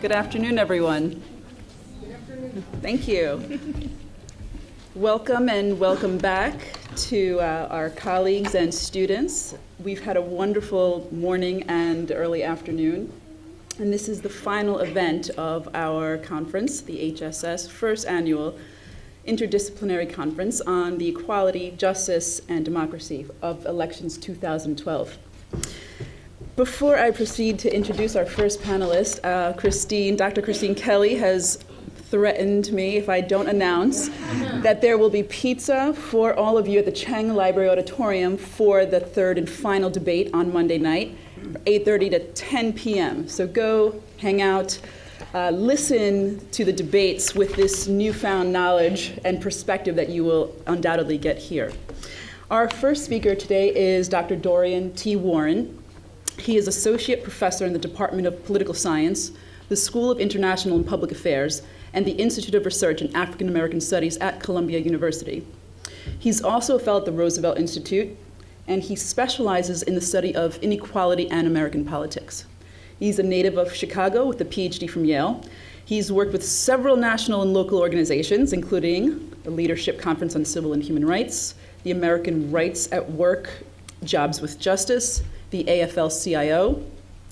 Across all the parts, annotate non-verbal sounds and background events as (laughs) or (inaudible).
Good afternoon, everyone. Thank you. welcome and welcome back to uh, our colleagues and students. We've had a wonderful morning and early afternoon. And this is the final event of our conference, the HSS first annual interdisciplinary conference on the equality, justice, and democracy of elections 2012. Before I proceed to introduce our first panelist, uh, Christine, Dr. Christine Kelly has threatened me if I don't announce that there will be pizza for all of you at the Cheng Library Auditorium for the third and final debate on Monday night, 8:30 to 10 p.m. So go hang out uh, listen to the debates with this newfound knowledge and perspective that you will undoubtedly get here. Our first speaker today is Dr. Dorian T. Warren. He is Associate Professor in the Department of Political Science, the School of International and Public Affairs, and the Institute of Research in African American Studies at Columbia University. He's also a fellow at the Roosevelt Institute, and he specializes in the study of inequality and American politics. He's a native of Chicago with a PhD from Yale. He's worked with several national and local organizations, including the Leadership Conference on Civil and Human Rights, the American Rights at Work, Jobs with Justice, the AFL CIO,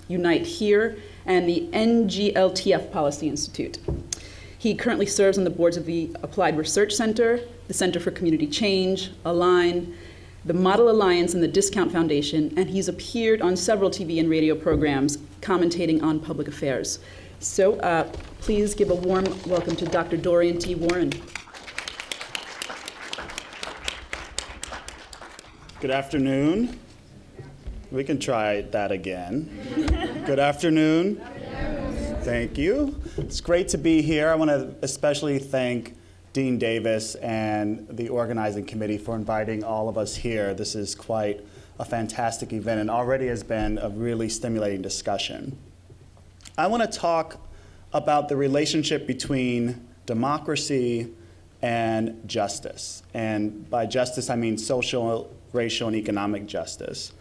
Unite Here, and the NGLTF Policy Institute. He currently serves on the boards of the Applied Research Center, the Center for Community Change, Align, the Model Alliance, and the Discount Foundation, and he's appeared on several TV and radio programs commentating on public affairs. So uh, please give a warm welcome to Dr. Dorian T. Warren. Good afternoon. We can try that again. Good afternoon. Thank you. It's great to be here. I want to especially thank Dean Davis and the organizing committee for inviting all of us here. This is quite a fantastic event and already has been a really stimulating discussion. I want to talk about the relationship between democracy and justice. And by justice, I mean social, racial, and economic justice.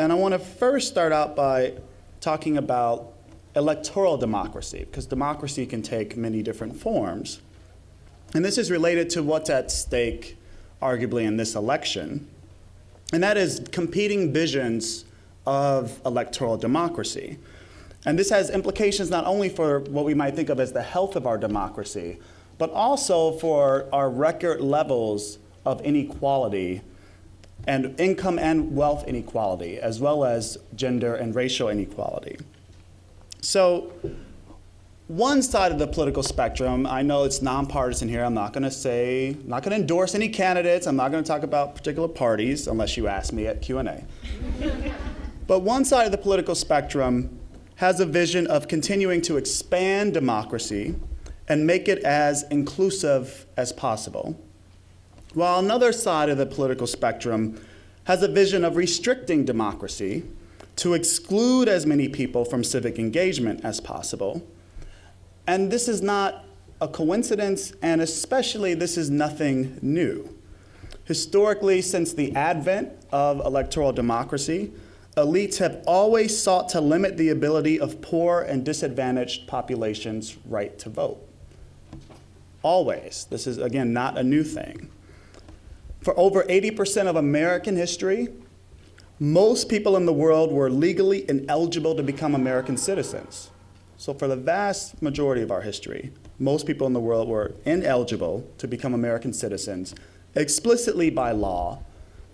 And I want to first start out by talking about electoral democracy, because democracy can take many different forms. And this is related to what's at stake, arguably, in this election and that is competing visions of electoral democracy. And this has implications not only for what we might think of as the health of our democracy, but also for our record levels of inequality and income and wealth inequality, as well as gender and racial inequality. So, one side of the political spectrum, I know it's nonpartisan here. I'm not going to say, not going to endorse any candidates. I'm not going to talk about particular parties unless you ask me at Q&A. (laughs) but one side of the political spectrum has a vision of continuing to expand democracy and make it as inclusive as possible. While another side of the political spectrum has a vision of restricting democracy to exclude as many people from civic engagement as possible and this is not a coincidence, and especially this is nothing new. Historically, since the advent of electoral democracy, elites have always sought to limit the ability of poor and disadvantaged populations' right to vote. Always. This is, again, not a new thing. For over 80% of American history, most people in the world were legally ineligible to become American citizens. So for the vast majority of our history, most people in the world were ineligible to become American citizens explicitly by law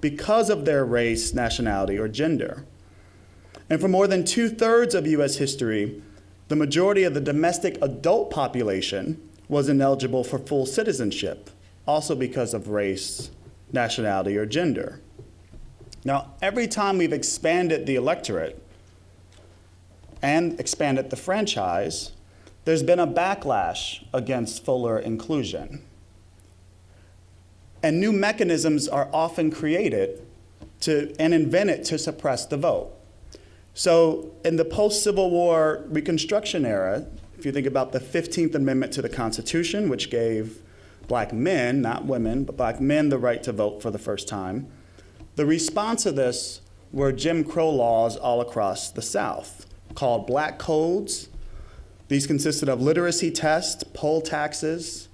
because of their race, nationality, or gender. And for more than two thirds of US history, the majority of the domestic adult population was ineligible for full citizenship, also because of race, nationality, or gender. Now, every time we've expanded the electorate, and expanded the franchise, there's been a backlash against fuller inclusion. And new mechanisms are often created to, and invented to suppress the vote. So, in the post Civil War Reconstruction era, if you think about the 15th Amendment to the Constitution, which gave black men, not women, but black men the right to vote for the first time, the response to this were Jim Crow laws all across the South called black codes These consisted of literacy tests, poll taxes,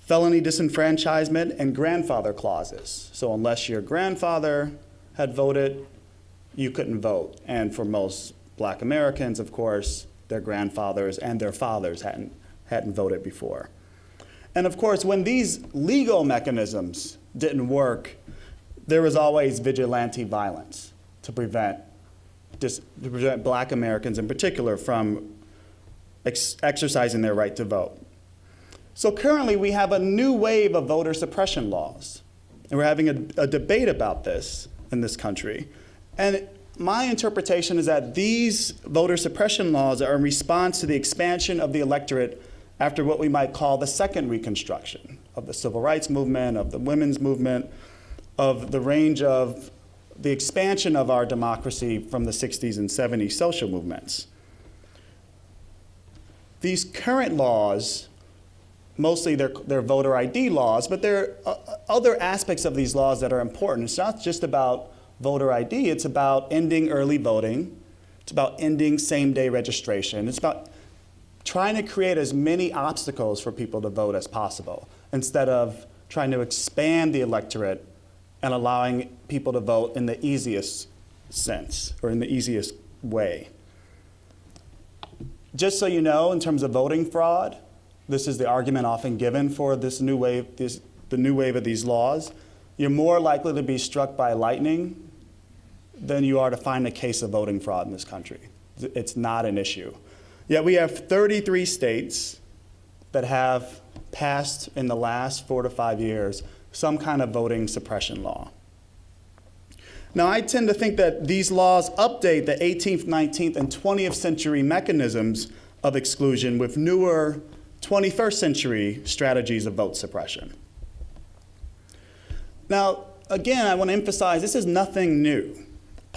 felony disenfranchisement, and grandfather clauses. So unless your grandfather had voted, you couldn't vote. And for most black Americans, of course, their grandfathers and their fathers hadn't, hadn't voted before. And of course, when these legal mechanisms didn't work, there was always vigilante violence to prevent, to prevent black Americans in particular from ex exercising their right to vote. So currently, we have a new wave of voter suppression laws. And we're having a, a debate about this in this country. And my interpretation is that these voter suppression laws are in response to the expansion of the electorate after what we might call the second Reconstruction of the civil rights movement, of the women's movement, of the range of the expansion of our democracy from the 60s and 70s social movements. These current laws, mostly they're, they're voter ID laws, but there are uh, other aspects of these laws that are important. It's not just about voter ID, it's about ending early voting, it's about ending same day registration, it's about trying to create as many obstacles for people to vote as possible instead of trying to expand the electorate and allowing people to vote in the easiest sense or in the easiest way. Just so you know, in terms of voting fraud, this is the argument often given for this new wave, this, the new wave of these laws. You're more likely to be struck by lightning than you are to find a case of voting fraud in this country. It's not an issue. Yet we have 33 states that have passed in the last four to five years some kind of voting suppression law. Now, I tend to think that these laws update the 18th, 19th, and 20th century mechanisms of exclusion with newer 21st century strategies of vote suppression. Now, again, I want to emphasize this is nothing new.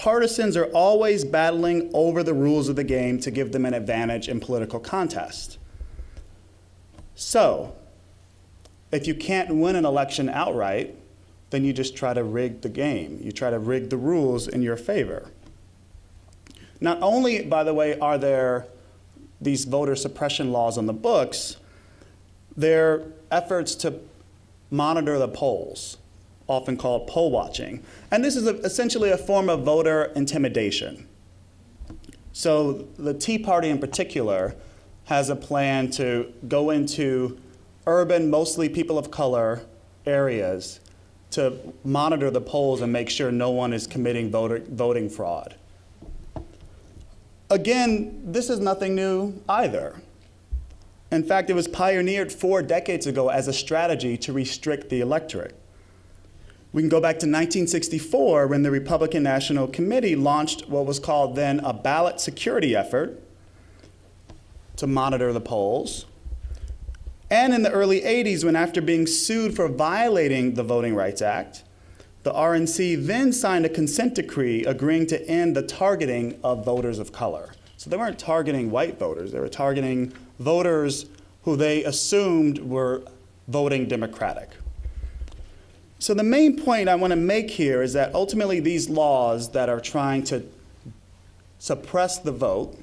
Partisans are always battling over the rules of the game to give them an advantage in political contest. So, if you can't win an election outright, then you just try to rig the game. You try to rig the rules in your favor. Not only, by the way, are there these voter suppression laws on the books, there are efforts to monitor the polls, often called poll watching. And this is a, essentially a form of voter intimidation. So the Tea Party in particular has a plan to go into urban, mostly people of color areas to monitor the polls and make sure no one is committing voter, voting fraud. Again, this is nothing new either. In fact, it was pioneered four decades ago as a strategy to restrict the electorate. We can go back to 1964 when the Republican National Committee launched what was called then a ballot security effort to monitor the polls. And in the early 80s, when after being sued for violating the Voting Rights Act, the RNC then signed a consent decree agreeing to end the targeting of voters of color. So they weren't targeting white voters, they were targeting voters who they assumed were voting Democratic. So the main point I want to make here is that ultimately these laws that are trying to suppress the vote,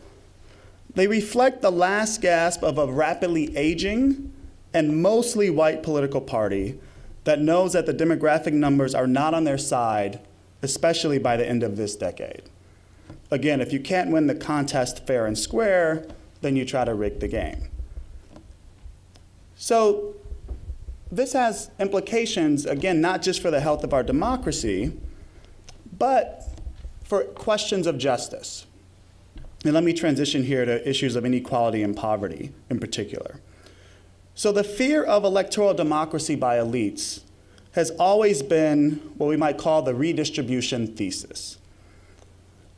they reflect the last gasp of a rapidly aging and mostly white political party that knows that the demographic numbers are not on their side, especially by the end of this decade. Again, if you can't win the contest fair and square, then you try to rig the game. So this has implications, again, not just for the health of our democracy, but for questions of justice. And let me transition here to issues of inequality and poverty in particular. So the fear of electoral democracy by elites has always been what we might call the redistribution thesis.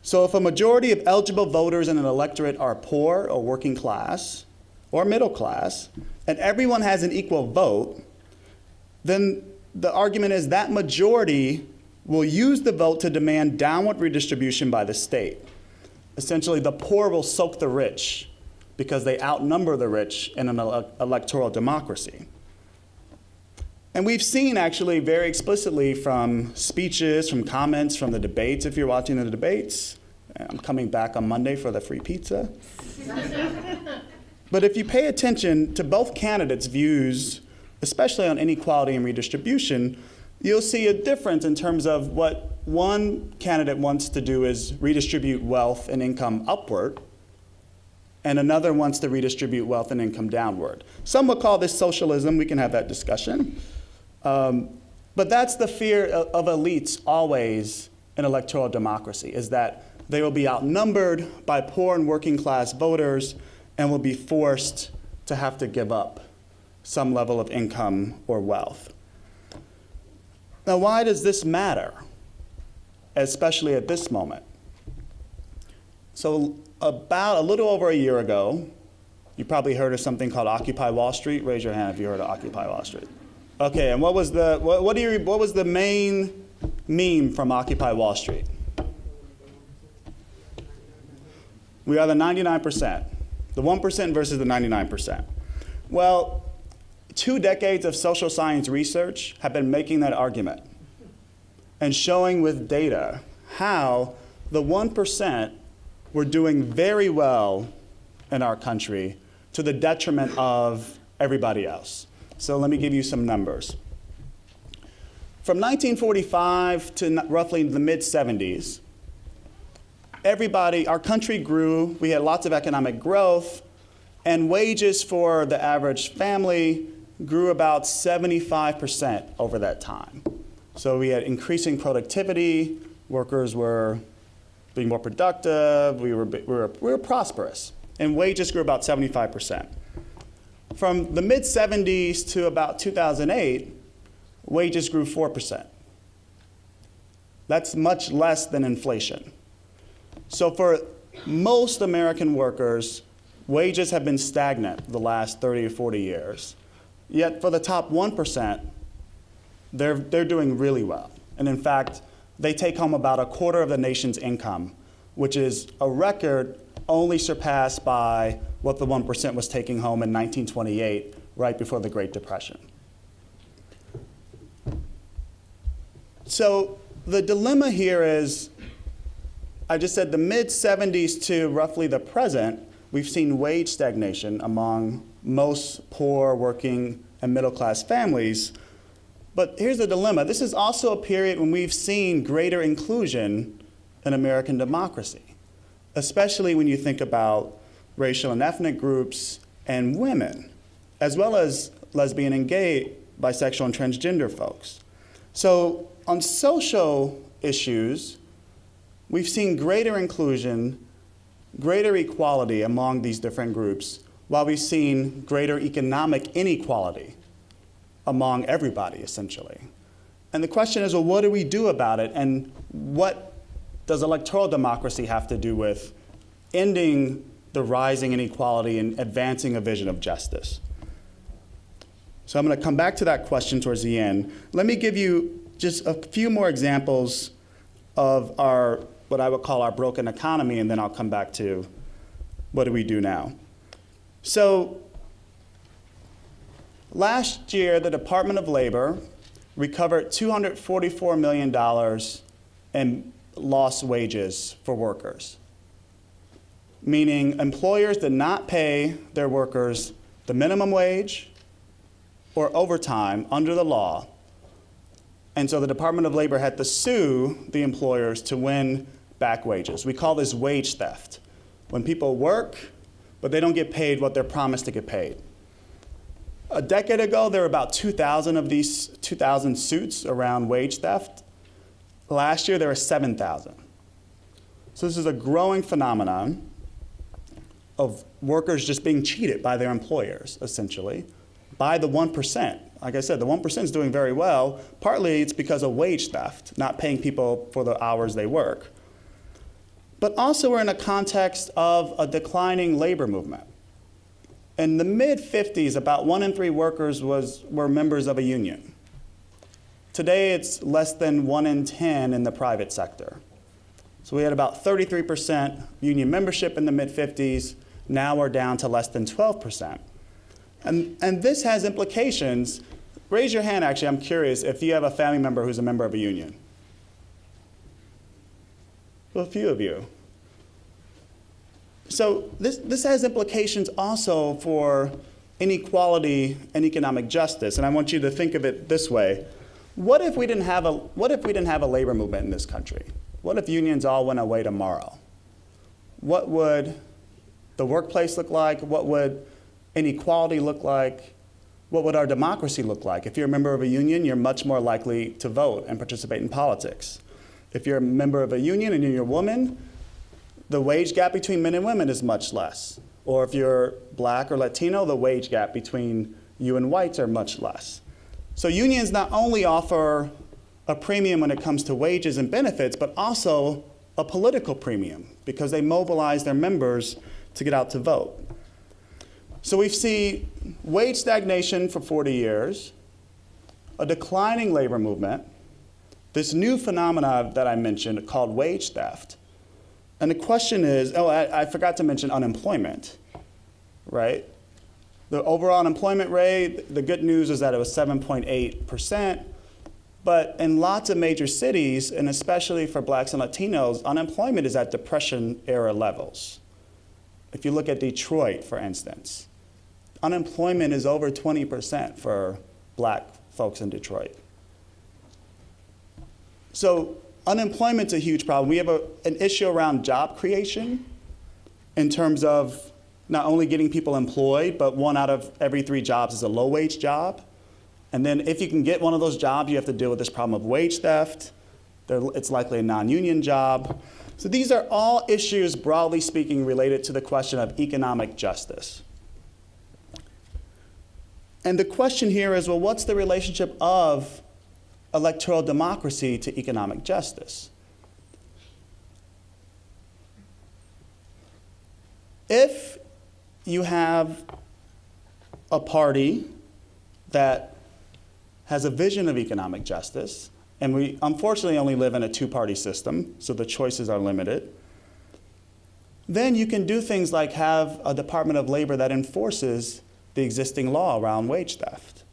So if a majority of eligible voters in an electorate are poor or working class or middle class, and everyone has an equal vote, then the argument is that majority will use the vote to demand downward redistribution by the state. Essentially, the poor will soak the rich because they outnumber the rich in an ele electoral democracy. And we've seen actually very explicitly from speeches, from comments, from the debates, if you're watching the debates. I'm coming back on Monday for the free pizza. (laughs) But if you pay attention to both candidates' views, especially on inequality and redistribution, you'll see a difference in terms of what one candidate wants to do is redistribute wealth and income upward, and another wants to redistribute wealth and income downward. Some would call this socialism. We can have that discussion. Um, but that's the fear of, of elites always in electoral democracy, is that they will be outnumbered by poor and working class voters and will be forced to have to give up some level of income or wealth. Now, why does this matter, especially at this moment? So, about a little over a year ago, you probably heard of something called Occupy Wall Street. Raise your hand if you heard of Occupy Wall Street. Okay, and what was the what, what do you what was the main meme from Occupy Wall Street? We are the 99%, the 1% versus the 99%. Well, two decades of social science research have been making that argument and showing with data how the 1% were doing very well in our country to the detriment of everybody else. So let me give you some numbers. From 1945 to roughly the mid 70s, everybody, our country grew, we had lots of economic growth, and wages for the average family grew about 75% over that time. So we had increasing productivity, workers were being more productive, we were, we were, we were prosperous, and wages grew about 75%. From the mid 70s to about 2008, wages grew 4%. That's much less than inflation. So for most American workers, wages have been stagnant the last 30 or 40 years. Yet for the top 1%, they're, they're doing really well. And in fact, they take home about a quarter of the nation's income, which is a record only surpassed by what the 1% was taking home in 1928, right before the Great Depression. So the dilemma here is I just said the mid 70s to roughly the present, we've seen wage stagnation among most poor, working, and middle class families. But here's the dilemma this is also a period when we've seen greater inclusion in American democracy, especially when you think about racial and ethnic groups and women, as well as lesbian and gay, bisexual, and transgender folks. So, on social issues, we've seen greater inclusion, greater equality among these different groups, while we've seen greater economic inequality among everybody, essentially. And the question is, well, what do we do about it? And what does electoral democracy have to do with ending the rising inequality and advancing a vision of justice? So I'm going to come back to that question towards the end. Let me give you just a few more examples of our what I would call our broken economy, and then I'll come back to what do we do now. So last year, the Department of Labor recovered $244 million in lost wages for workers, meaning employers did not pay their workers the minimum wage or overtime under the law. And so the Department of Labor had to sue the employers to win back wages. We call this wage theft. When people work, but they don't get paid what they're promised to get paid. A decade ago, there were about 2,000 of these 2,000 suits around wage theft. Last year, there were 7,000. So this is a growing phenomenon of workers just being cheated by their employers, essentially, by the 1%. Like I said, the 1% is doing very well. Partly it's because of wage theft, not paying people for the hours they work. But also, we're in a context of a declining labor movement. In the mid 50s, about one in three workers was, were members of a union. Today, it's less than one in 10 in the private sector. So we had about 33% union membership in the mid 50s. Now we're down to less than 12%. And, and this has implications. Raise your hand, actually, I'm curious if you have a family member who's a member of a union. A few of you. So this, this has implications also for inequality and economic justice. And I want you to think of it this way. What if we didn't have a, what if we didn't have a labor movement in this country? What if unions all went away tomorrow? What would the workplace look like? What would inequality look like? What would our democracy look like? If you're a member of a union, you're much more likely to vote and participate in politics. If you're a member of a union and you're a woman, the wage gap between men and women is much less. Or if you're black or Latino, the wage gap between you and whites are much less. So unions not only offer a premium when it comes to wages and benefits, but also a political premium because they mobilize their members to get out to vote. So we see wage stagnation for 40 years, a declining labor movement, this new phenomenon that I mentioned called wage theft. And the question is oh, I, I forgot to mention unemployment, right? The overall unemployment rate, the good news is that it was 7.8%. But in lots of major cities, and especially for blacks and Latinos, unemployment is at depression era levels. If you look at Detroit, for instance, unemployment is over 20% for black folks in Detroit. So unemployment's a huge problem. We have a, an issue around job creation in terms of not only getting people employed, but one out of every three jobs is a low wage job. And then if you can get one of those jobs, you have to deal with this problem of wage theft. It's likely a non-union job. So these are all issues, broadly speaking, related to the question of economic justice. And the question here is, well, what's the relationship of electoral democracy to economic justice? If you have a party that has a vision of economic justice, and we unfortunately only live in a two party system, so the choices are limited. Then you can do things like have a Department of Labor that enforces the existing law around wage theft.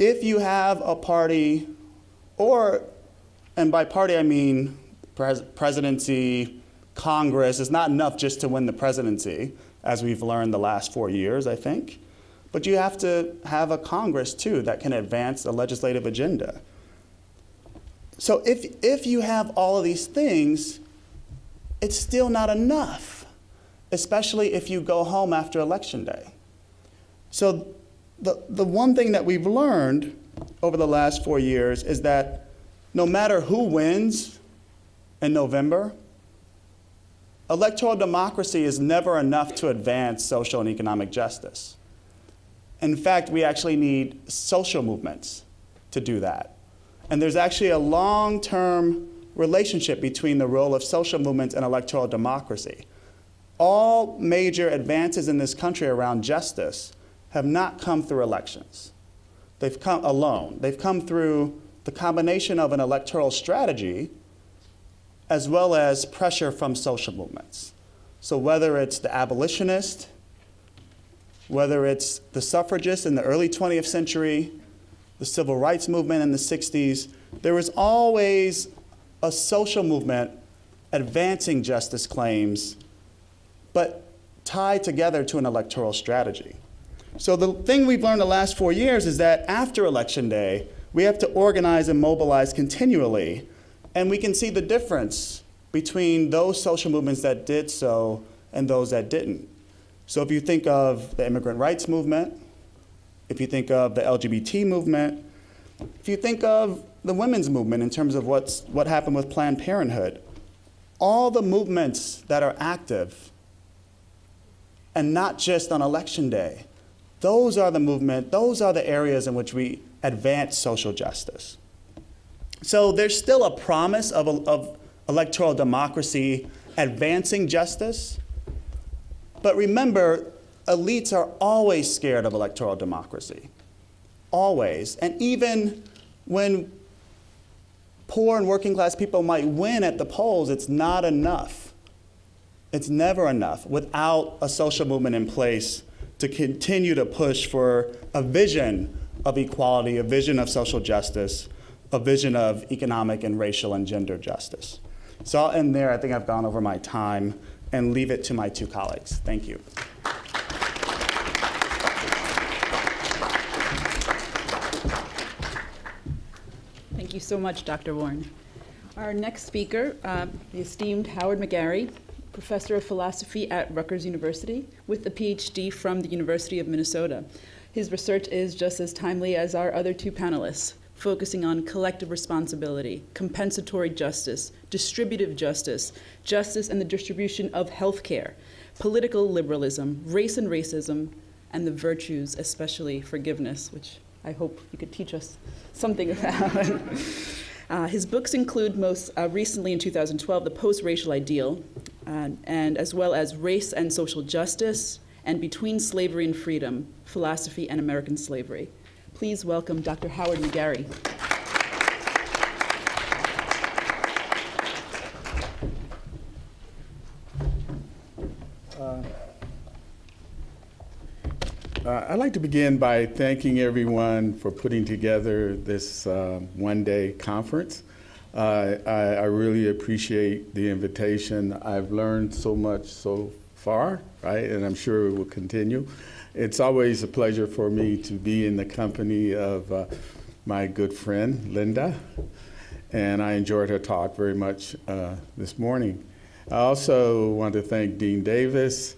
If you have a party, or, and by party I mean pres presidency, Congress, it's not enough just to win the presidency, as we've learned the last four years, I think. But you have to have a Congress, too, that can advance a legislative agenda. So if, if you have all of these things, it's still not enough, especially if you go home after Election Day. So the, the one thing that we've learned over the last four years is that no matter who wins in November, electoral democracy is never enough to advance social and economic justice. In fact, we actually need social movements to do that. And there's actually a long term relationship between the role of social movements and electoral democracy. All major advances in this country around justice have not come through elections. They've come alone. They've come through the combination of an electoral strategy as well as pressure from social movements. So whether it's the abolitionist, whether it's the suffragists in the early 20th century, the civil rights movement in the 60s, there was always a social movement advancing justice claims, but tied together to an electoral strategy. So the thing we've learned the last four years is that after Election Day, we have to organize and mobilize continually, and we can see the difference between those social movements that did so and those that didn't. So if you think of the immigrant rights movement, if you think of the LGBT movement, if you think of the women's movement in terms of what's, what happened with Planned Parenthood, all the movements that are active, and not just on election day, those are the movement, those are the areas in which we advance social justice. So there's still a promise of, of electoral democracy advancing justice, but remember, elites are always scared of electoral democracy. Always. And even when poor and working class people might win at the polls, it's not enough. It's never enough without a social movement in place to continue to push for a vision of equality, a vision of social justice, a vision of economic and racial and gender justice. So I'll end there. I think I've gone over my time. and leave it to my two colleagues. Thank you. Thank you so much, Dr. Warren. Our next speaker, uh, the esteemed Howard McGary, professor of philosophy at Rutgers University with a PhD from the University of Minnesota. His research is just as timely as our other two panelists, focusing on collective responsibility, compensatory justice, distributive justice, justice and the distribution of health care, political liberalism, race and racism, and the virtues, especially forgiveness, which I hope you could teach us something about. (laughs) uh, his books include most uh, recently in 2012, The Post Racial Ideal, uh, and as well as Race and Social Justice and Between Slavery and Freedom Philosophy and American Slavery. Please welcome Dr. Howard McGary. Uh, I'd like to begin by thanking everyone for putting together this uh, one day conference. I, I, really appreciate the invitation. I've learned so much so far, right, and I'm sure it will continue. It's always a pleasure for me to be in the company of uh, my good friend, Linda, and I enjoyed her talk very much uh, this morning. I also want to thank Dean Davis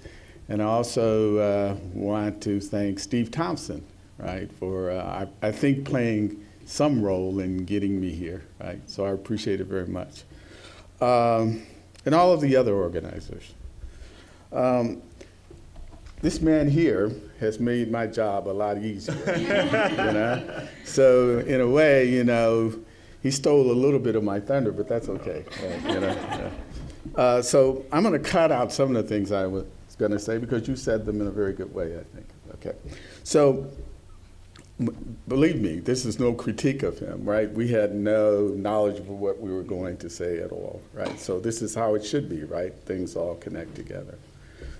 and I also uh, want to thank Steve Thompson, right, for, uh, I, I, think, playing some role in getting me here, right? So I appreciate it very much. Um, and all of the other organizers. Um, this man here has made my job a lot easier, (laughs) you know? So in a way, you know, he stole a little bit of my thunder, but that's okay, you know? Yeah. Uh, so I'm going to cut out some of the things I was going to say because you said them in a very good way, I think. Okay. So, believe me, this is no critique of him, right? We had no knowledge of what we were going to say at all, right? So, this is how it should be, right? Things all connect together.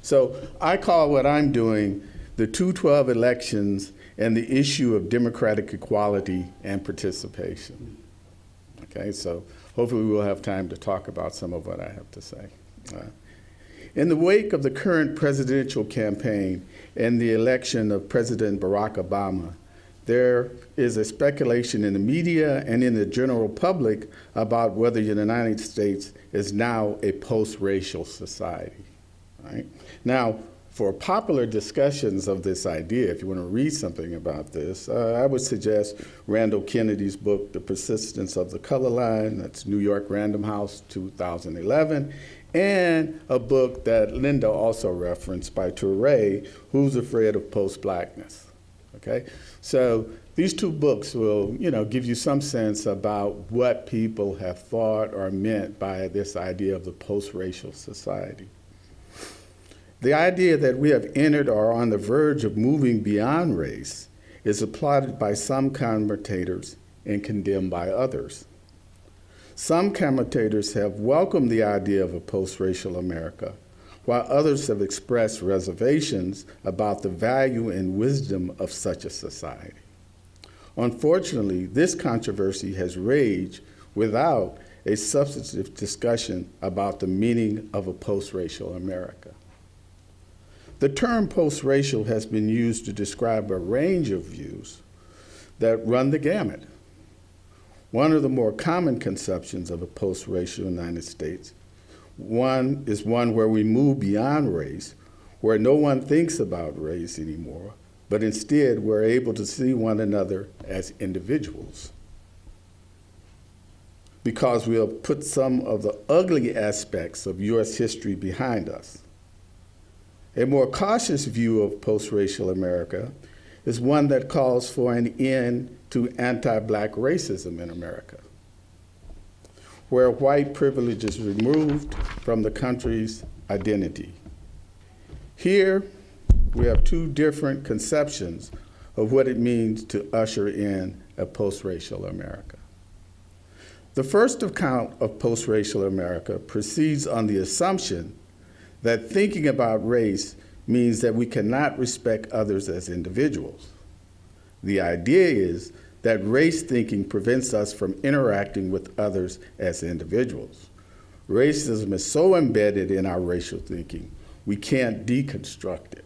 So, I call what I'm doing the 212 elections and the issue of democratic equality and participation. Okay, so hopefully we'll have time to talk about some of what I have to say. Uh, in the wake of the current presidential campaign and the election of President Barack Obama, there is a speculation in the media and in the general public about whether the United States is now a post-racial society. Right? Now, for popular discussions of this idea, if you want to read something about this, uh, I would suggest Randall Kennedy's book, The Persistence of the Color Line, that's New York Random House 2011, and a book that Linda also referenced by Touré, Who's Afraid of Post-Blackness. Okay, so these two books will, you know, give you some sense about what people have thought or meant by this idea of the post-racial society. The idea that we have entered or are on the verge of moving beyond race is applauded by some commentators and condemned by others. Some commentators have welcomed the idea of a post racial America, while others have expressed reservations about the value and wisdom of such a society. Unfortunately, this controversy has raged without a substantive discussion about the meaning of a post racial America. The term post racial has been used to describe a range of views that run the gamut one of the more common conceptions of a post-racial United States one is one where we move beyond race, where no one thinks about race anymore, but instead we're able to see one another as individuals. Because we have put some of the ugly aspects of U.S. history behind us. A more cautious view of post racial America is one that calls for an end to anti black racism in America, where white privilege is removed from the country's identity. Here, we have two different conceptions of what it means to usher in a post racial America. The first account of post racial America proceeds on the assumption that thinking about race means that we cannot respect others as individuals. The idea is that race thinking prevents us from interacting with others as individuals. racism is so embedded in our racial thinking, we can't deconstruct it.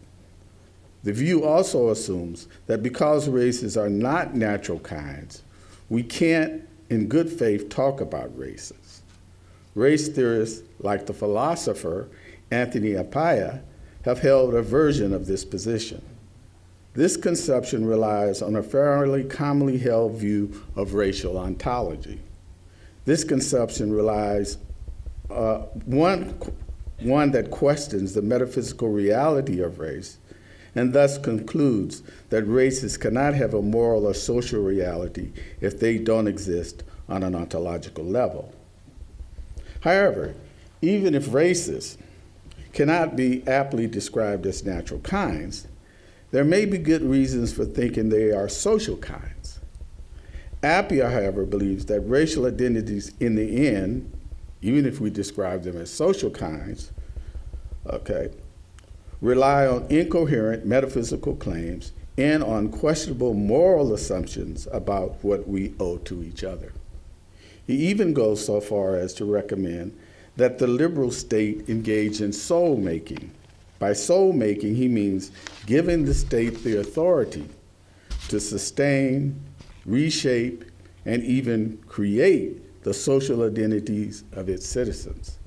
The view also assumes that because races are not natural kinds, we can't, in good faith, talk about races. Race theorists, like the philosopher Anthony Appiah, have held a version of this position. This conception relies on a fairly commonly held view of racial ontology. This conception relies uh, one, one that questions the metaphysical reality of race and thus concludes that races cannot have a moral or social reality if they don't exist on an ontological level. However, even if races cannot be aptly described as natural kinds, there may be good reasons for thinking they are social kinds. Appiah, however, believes that racial identities in the end, even if we describe them as social kinds, okay, rely on incoherent metaphysical claims and on questionable moral assumptions about what we owe to each other. He even goes so far as to recommend that the liberal state engage in soul making. By soul making, he means giving the state the authority to sustain, reshape, and even create the social identities of its citizens.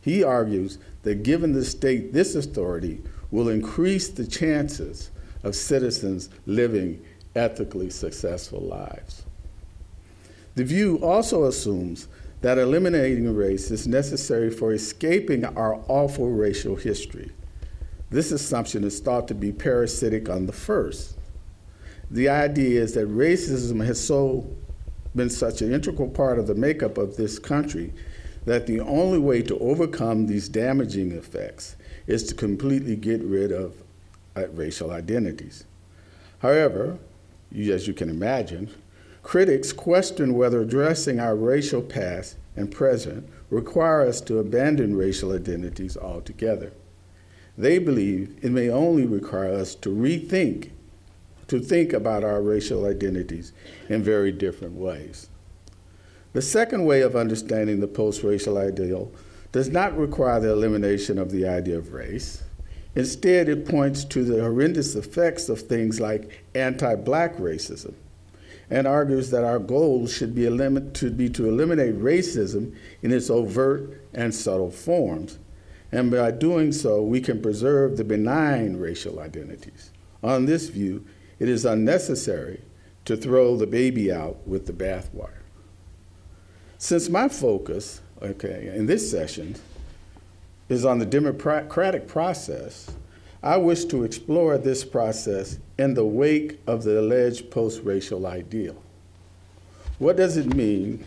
He argues that giving the state this authority will increase the chances of citizens living ethically successful lives. The view also assumes that eliminating race is necessary for escaping our awful racial history. This assumption is thought to be parasitic on the first. The idea is that racism has so been such an integral part of the makeup of this country that the only way to overcome these damaging effects is to completely get rid of uh, racial identities. However, you, as you can imagine, critics question whether addressing our racial past and present require us to abandon racial identities altogether. They believe it may only require us to rethink, to think about our racial identities in very different ways. The second way of understanding the post racial ideal does not require the elimination of the idea of race. Instead, it points to the horrendous effects of things like anti black racism and argues that our goal should be, be to eliminate racism in its overt and subtle forms. And by doing so, we can preserve the benign racial identities. On this view, it is unnecessary to throw the baby out with the bathwater. Since my focus, okay, in this session is on the democratic process, I wish to explore this process in the wake of the alleged post racial ideal. What does it mean?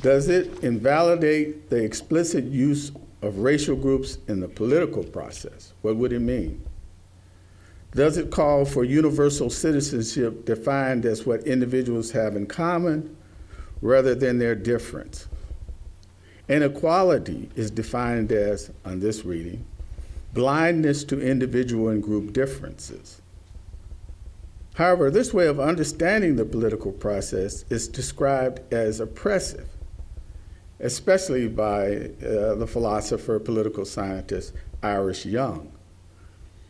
Does it invalidate the explicit use of racial groups in the political process? What would it mean? Does it call for universal citizenship defined as what individuals have in common rather than their difference? Inequality is defined as, on this reading, blindness to individual and group differences. However, this way of understanding the political process is described as oppressive, especially by uh, the philosopher, political scientist Iris Young.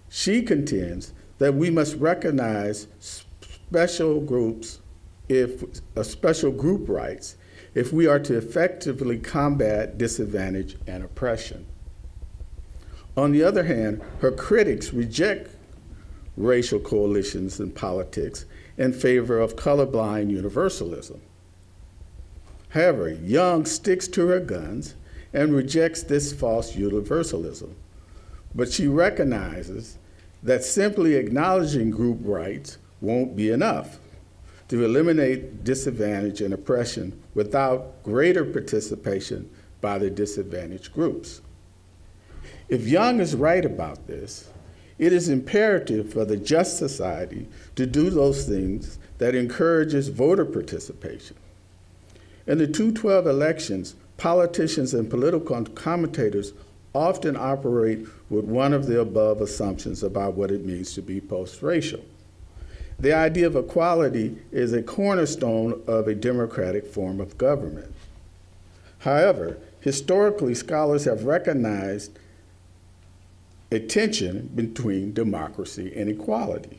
She contends that we must recognize special groups if uh, special group rights if we are to effectively combat disadvantage and oppression. On the other hand, her critics reject racial coalitions in politics in favor of colorblind universalism. However, Young sticks to her guns and rejects this false universalism. But she recognizes that simply acknowledging group rights won't be enough to eliminate disadvantage and oppression without greater participation by the disadvantaged groups. If Young is right about this, it is imperative for the just society to do those things that encourages voter participation. In the 212 elections, politicians and political commentators often operate with one of the above assumptions about what it means to be post-racial. The idea of equality is a cornerstone of a democratic form of government. However, historically, scholars have recognized a tension between democracy and equality.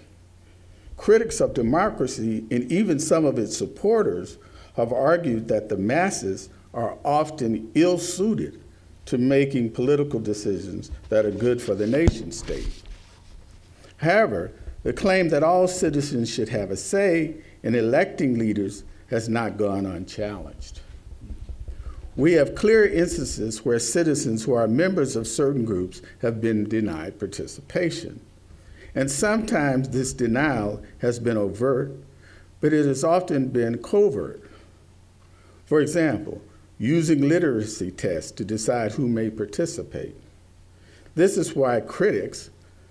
Critics of democracy and even some of its supporters have argued that the masses are often ill suited to making political decisions that are good for the nation state. However, the claim that all citizens should have a say in electing leaders has not gone unchallenged. We have clear instances where citizens who are members of certain groups have been denied participation. And sometimes this denial has been overt, but it has often been covert. For example, using literacy tests to decide who may participate. This is why critics,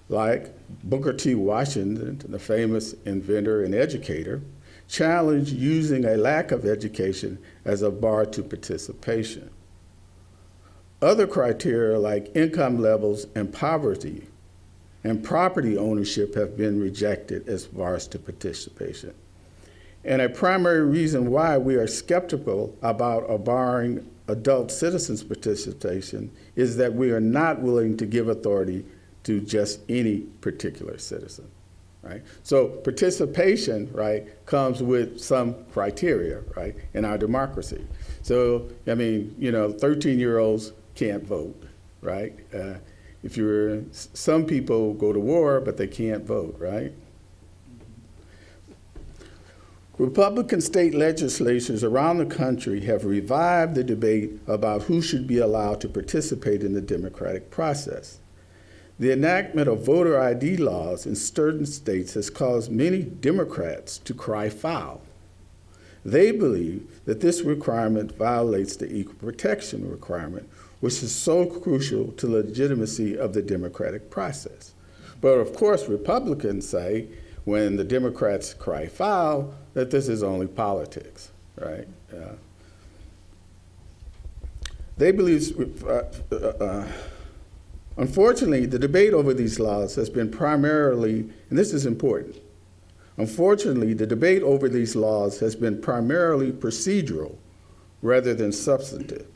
like Booker T. Washington, the famous inventor and educator, challenge using a lack of education as a bar to participation. Other criteria like income levels and poverty and property ownership have been rejected as bars to participation. And a primary reason why we are skeptical about a barring adult citizens' participation is that we are not willing to give authority to just any particular citizen. Right? So participation, right, comes with some criteria, right, in our democracy. So I mean, you know, 13-year-olds can't vote, right? Uh, if you're, some people go to war, but they can't vote, right? Republican state legislatures around the country have revived the debate about who should be allowed to participate in the democratic process. The enactment of voter ID laws in certain states has caused many Democrats to cry foul. They believe that this requirement violates the equal protection requirement, which is so crucial to the legitimacy of the democratic process. But of course, Republicans say when the Democrats cry foul, that this is only politics, right? Uh, they believe, uh, uh, uh, unfortunately, the debate over these laws has been primarily, and this is important, unfortunately, the debate over these laws has been primarily procedural rather than substantive.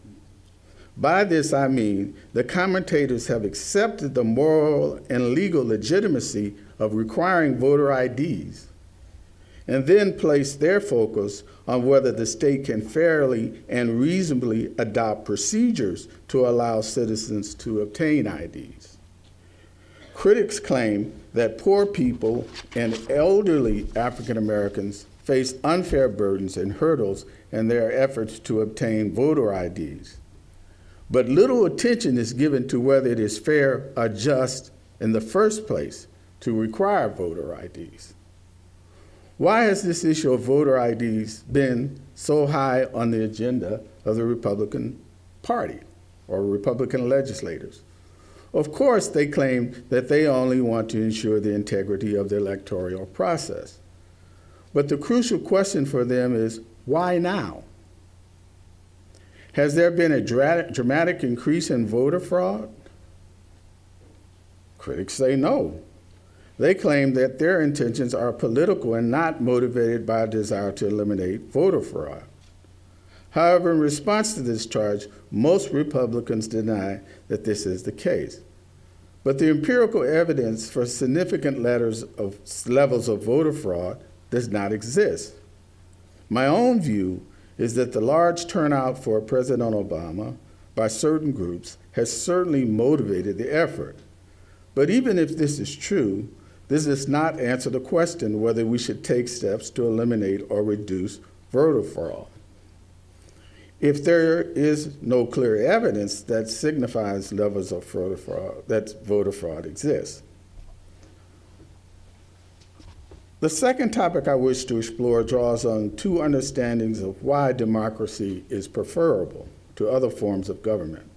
By this I mean the commentators have accepted the moral and legal legitimacy of requiring voter IDs and then place their focus on whether the state can fairly and reasonably adopt procedures to allow citizens to obtain IDs. Critics claim that poor people and elderly African Americans face unfair burdens and hurdles in their efforts to obtain voter IDs. But little attention is given to whether it is fair or just in the first place to require voter IDs. Why has this issue of voter IDs been so high on the agenda of the Republican Party or Republican legislators? Of course, they claim that they only want to ensure the integrity of the electoral process. But the crucial question for them is why now? Has there been a dramatic increase in voter fraud? Critics say no. They claim that their intentions are political and not motivated by a desire to eliminate voter fraud. However, in response to this charge, most Republicans deny that this is the case. But the empirical evidence for significant of, levels of voter fraud does not exist. My own view is that the large turnout for President Obama by certain groups has certainly motivated the effort. But even if this is true, this does not answer the question whether we should take steps to eliminate or reduce voter fraud. If there is no clear evidence that signifies levels of voter fraud, that voter fraud exists. The second topic I wish to explore draws on two understandings of why democracy is preferable to other forms of government.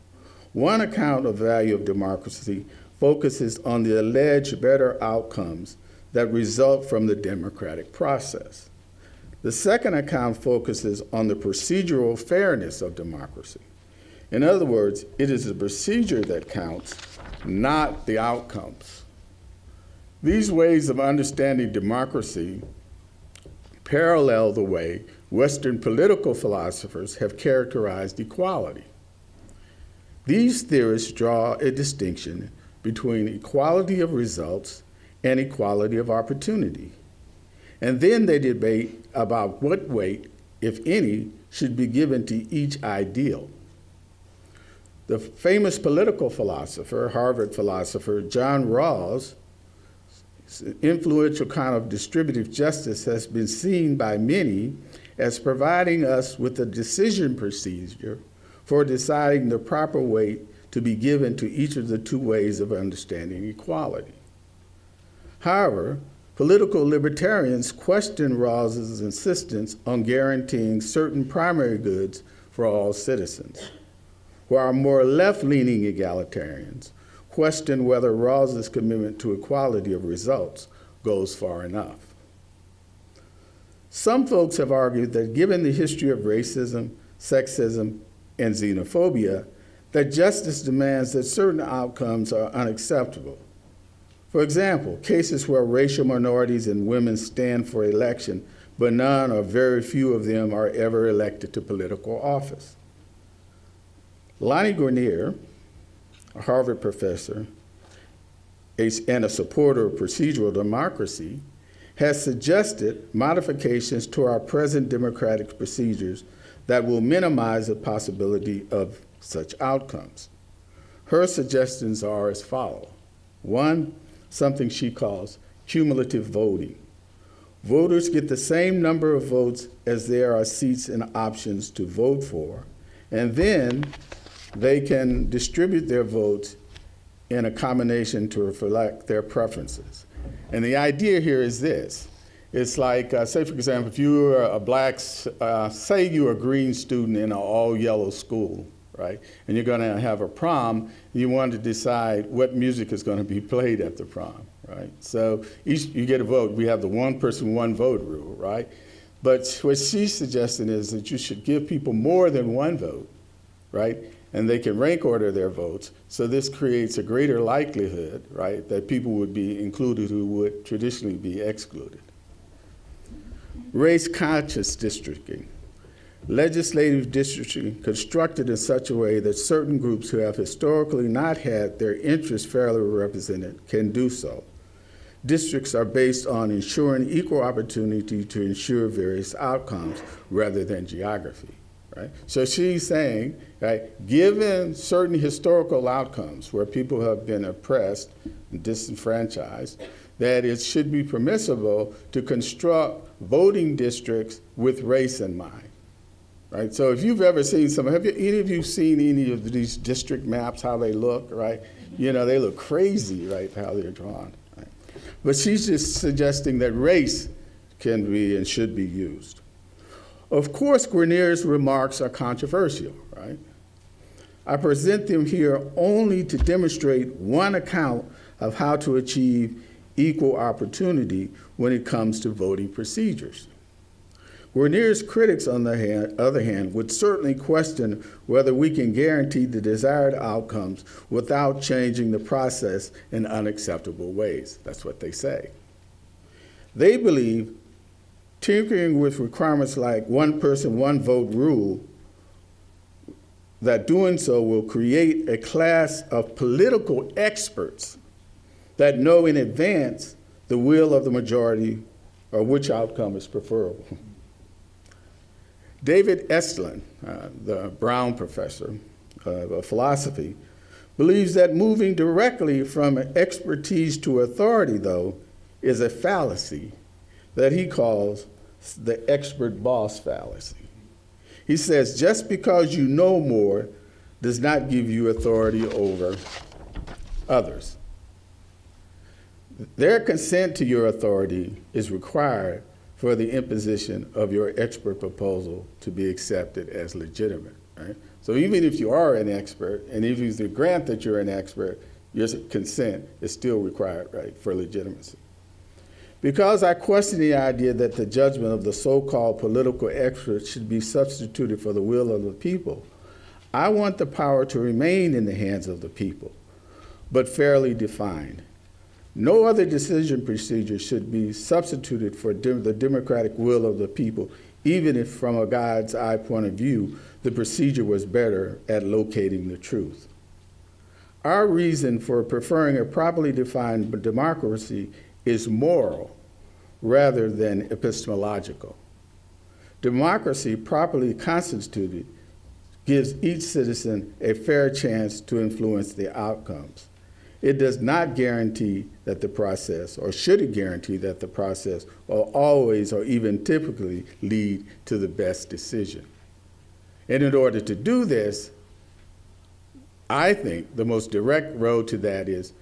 One account of value of democracy focuses on the alleged better outcomes that result from the democratic process. The second account focuses on the procedural fairness of democracy. In other words, it is the procedure that counts, not the outcomes. These ways of understanding democracy parallel the way Western political philosophers have characterized equality. These theorists draw a distinction between equality of results and equality of opportunity. And then they debate about what weight, if any, should be given to each ideal. The famous political philosopher, Harvard philosopher, John Rawls, influential kind of distributive justice has been seen by many as providing us with a decision procedure for deciding the proper weight to be given to each of the two ways of understanding equality. However, political libertarians question Rawls's insistence on guaranteeing certain primary goods for all citizens, while more left-leaning egalitarians question whether Rawls's commitment to equality of results goes far enough. Some folks have argued that given the history of racism, sexism, and xenophobia, that justice demands that certain outcomes are unacceptable. For example, cases where racial minorities and women stand for election, but none or very few of them are ever elected to political office. Lani Guinier, a Harvard professor and a supporter of procedural democracy, has suggested modifications to our present democratic procedures that will minimize the possibility of such outcomes. Her suggestions are as follow. One, something she calls cumulative voting. Voters get the same number of votes as there are seats and options to vote for, and then they can distribute their votes in a combination to reflect their preferences. And the idea here is this. It's like, uh, say, for example, if you are a black, uh, say you're a green student in an all yellow school, right? And you're going to have a prom, you want to decide what music is going to be played at the prom, right? So each, you get a vote. We have the one person, one vote rule, right? But what she's suggesting is that you should give people more than one vote, right? and they can rank order their votes. So this creates a greater likelihood, right, that people would be included who would traditionally be excluded. Race conscious districting. Legislative districting constructed in such a way that certain groups who have historically not had their interests fairly represented can do so. Districts are based on ensuring equal opportunity to ensure various outcomes rather than geography. Right? So she's saying, right, given certain historical outcomes where people have been oppressed and disenfranchised, that it should be permissible to construct voting districts with race in mind. Right? So if you've ever seen some, have you, any of you seen any of these district maps, how they look, right? You know, they look crazy, right, how they're drawn. Right? But she's just suggesting that race can be and should be used. Of course, Guinier's remarks are controversial, right? I present them here only to demonstrate one account of how to achieve equal opportunity when it comes to voting procedures. Guinier's critics, on the hand, other hand, would certainly question whether we can guarantee the desired outcomes without changing the process in unacceptable ways. That's what they say. They believe tinkering with requirements like one person, one vote rule, that doing so will create a class of political experts that know in advance the will of the majority or which outcome is preferable. (laughs) David Estlund, uh, the Brown professor of philosophy, believes that moving directly from expertise to authority, though, is a fallacy that he calls the expert boss fallacy. He says, just because you know more does not give you authority over others. Their consent to your authority is required for the imposition of your expert proposal to be accepted as legitimate. Right? So even if you are an expert, and if you grant that you're an expert, your consent is still required, right, for legitimacy. Because I question the idea that the judgment of the so called political experts should be substituted for the will of the people, I want the power to remain in the hands of the people, but fairly defined. No other decision procedure should be substituted for de the democratic will of the people, even if, from a God's eye point of view, the procedure was better at locating the truth. Our reason for preferring a properly defined democracy is moral rather than epistemological. Democracy, properly constituted, gives each citizen a fair chance to influence the outcomes. It does not guarantee that the process, or should it guarantee that the process will always or even typically lead to the best decision. And in order to do this, I think the most direct road to that is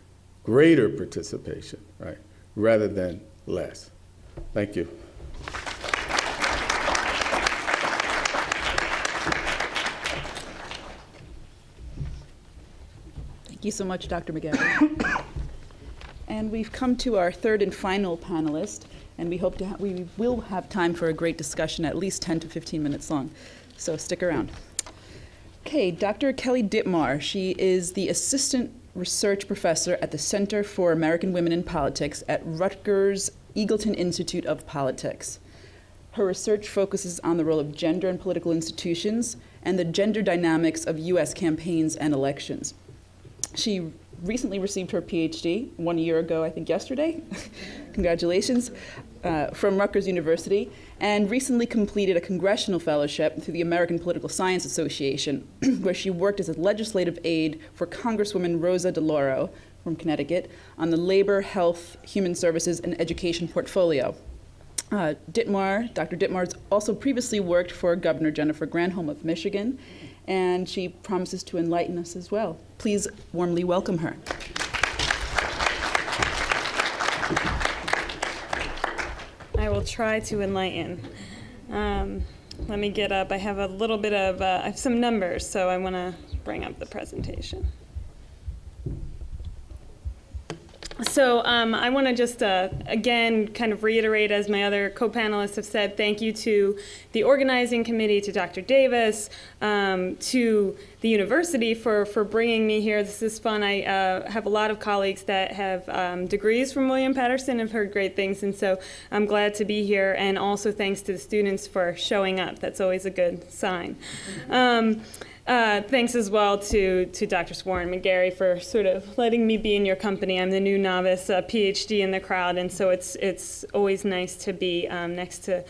greater participation, right, rather than less. Thank you. Thank you so much, Dr. McGary. and we've come to our third and final panelist, and we hope to ha- we will have time for a great discussion, at least 10 to 15 minutes long. So stick around. Okay, Dr. Kelly Dittmar. She is the assistant research professor at the Center for American Women in Politics at Rutgers Eagleton Institute of Politics. Her research focuses on the role of gender in political institutions and the gender dynamics of U.S. campaigns and elections. She recently received her PhD one year ago, I think yesterday. (laughs) Congratulations, uh, from Rutgers University, and recently completed a congressional fellowship through the American Political Science Association, (clears throat) where she worked as a legislative aide for Congresswoman Rosa DeLauro from Connecticut on the Labor, Health, Human Services, and Education portfolio. Uh, Dittmar, Dr. Dittmar's also previously worked for Governor Jennifer Granholm of Michigan, and she promises to enlighten us as well. Please warmly welcome her. I will try to enlighten. Um, let me get up. I have a little bit of, uh, I have some numbers, so I want to bring up the presentation. So um, I want to just uh, again kind of reiterate, as my other co-panelists have said, thank you to the organizing committee, to Dr. Davis, um, to the university for, for bringing me here. This is fun. I uh, have a lot of colleagues that have um, degrees from William Paterson. I've heard great things, and so I'm glad to be here. And also thanks to the students for showing up. That's always a good sign. Uh, thanks as well to, to Dr. Warren McGary for sort of letting me be in your company. I'm the new novice uh, PhD in the crowd, and so it's, it's always nice to be um, next to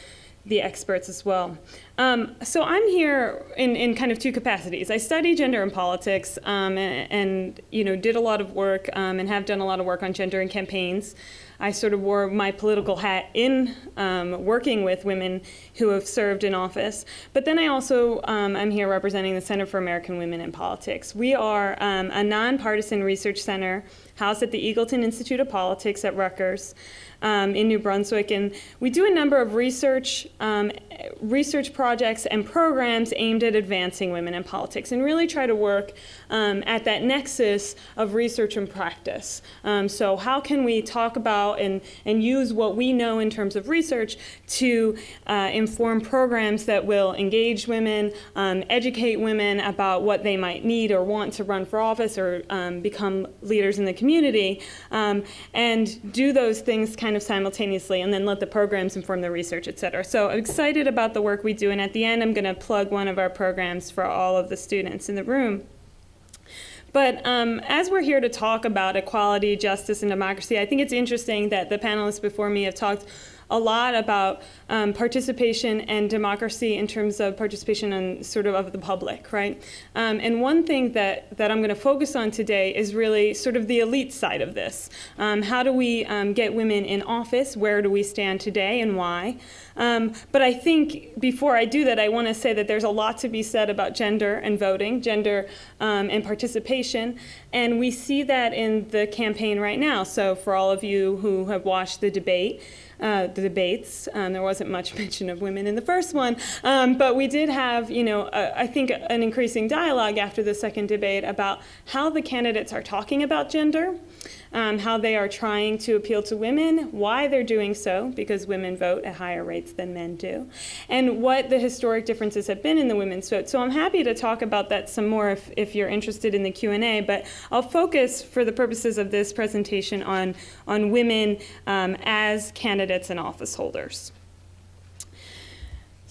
the experts as well. Um, so I'm here in, in kind of two capacities. I study gender and politics um, and, and, you know, did a lot of work um, and have done a lot of work on gender and campaigns. I sort of wore my political hat in um, working with women who have served in office. But then I also um, I'm here representing the Center for American Women in Politics. We are um, a nonpartisan research center housed at the Eagleton Institute of Politics at Rutgers um, in New Brunswick, and we do a number of research um, research projects and programs aimed at advancing women in politics, and really try to work um, at that nexus of research and practice. Um, so, how can we talk about and and use what we know in terms of research to uh, inform programs that will engage women, um, educate women about what they might need or want to run for office or um, become leaders in the community, and do those things kind kind of simultaneously and then let the programs inform the research, et cetera. So I'm excited about the work we do, and at the end, I'm going to plug one of our programs for all of the students in the room. But um, as we're here to talk about equality, justice, and democracy, I think it's interesting that the panelists before me have talked a lot about um, participation and democracy in terms of participation and sort of of the public, right? Um, and one thing that, that I'm going to focus on today is really sort of the elite side of this. Um, how do we um, get women in office? Where do we stand today and why? Um, but I think before I do that, I want to say that there's a lot to be said about gender and voting, gender um, and participation. And we see that in the campaign right now. So for all of you who have watched the debate, uh, the debates. Um, there wasn't much (laughs) mention of women in the first one, um, but we did have, you know, uh, I think an increasing dialogue after the second debate about how the candidates are talking about gender um, how they are trying to appeal to women, why they're doing so, because women vote at higher rates than men do, and what the historic differences have been in the women's vote. So I'm happy to talk about that some more if, if you're interested in the Q&A, but I'll focus for the purposes of this presentation on, on women um, as candidates and office holders.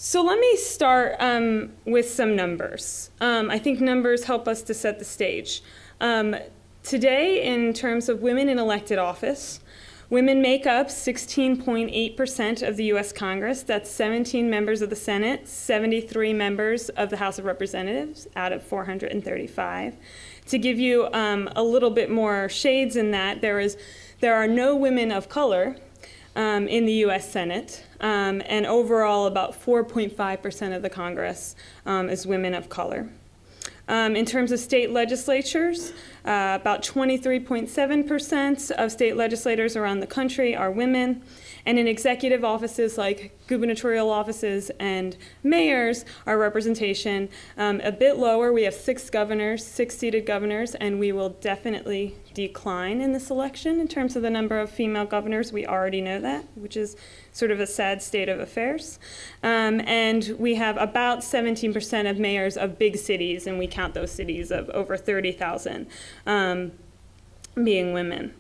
So let me start um, with some numbers. Um, I think numbers help us to set the stage. Um, today, in terms of women in elected office, women make up 16.8% of the US Congress. That's 17 members of the Senate, 73 members of the House of Representatives out of 435. To give you um, a little bit more shades in that, there, is, there are no women of color um, in the US Senate, um, and overall, about 4.5% of the Congress um, is women of color. Um, in terms of state legislatures, uh, about 23.7% of state legislators around the country are women. And in executive offices like gubernatorial offices and mayors, our representation um, a bit lower. We have six governors, six seated governors, and we will definitely decline in this election in terms of the number of female governors. We already know that, which is sort of a sad state of affairs. Um, and we have about 17% of mayors of big cities, and we count those cities of over 30,000 um, being women.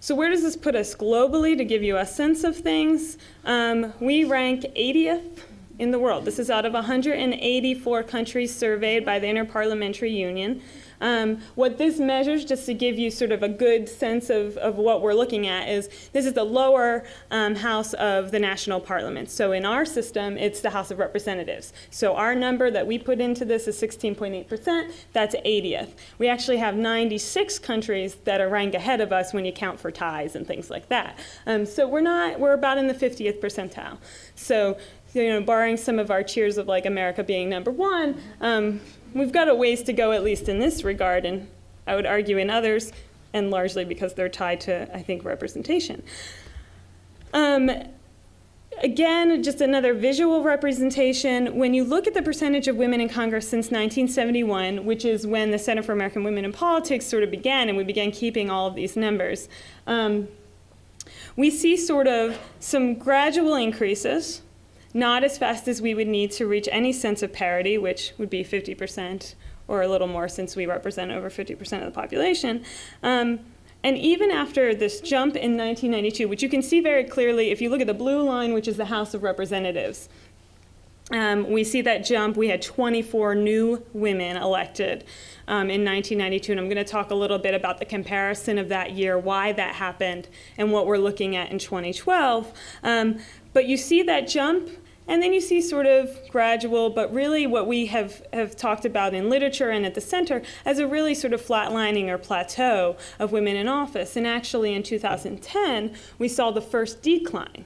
So where does this put us globally to give you a sense of things? Um, we rank 80th in the world. This is out of 184 countries surveyed by the Interparliamentary Union. Um, what this measures, just to give you sort of a good sense of, of what we're looking at, is this is the lower um, house of the national parliament. So in our system, it's the House of Representatives. So our number that we put into this is 16.8%. That's 80th. We actually have 96 countries that are ranked ahead of us when you count for ties and things like that. Um, so we're not, we're about in the 50th percentile. So you know, barring some of our cheers of like America being number one, um, we've got a ways to go, at least in this regard, and I would argue in others, and largely because they're tied to, I think, representation. Um, again, just another visual representation. When you look at the percentage of women in Congress since 1971, which is when the Center for American Women in Politics sort of began, and we began keeping all of these numbers, um, we see sort of some gradual increases not as fast as we would need to reach any sense of parity, which would be 50% or a little more since we represent over 50% of the population. Um, and even after this jump in 1992, which you can see very clearly if you look at the blue line, which is the House of Representatives, um, we see that jump. We had 24 new women elected um, in 1992, and I'm going to talk a little bit about the comparison of that year, why that happened, and what we're looking at in 2012. Um, but you see that jump, and then you see sort of gradual, but really what we have, have talked about in literature and at the center as a really sort of flatlining or plateau of women in office. And actually in 2010, we saw the first decline.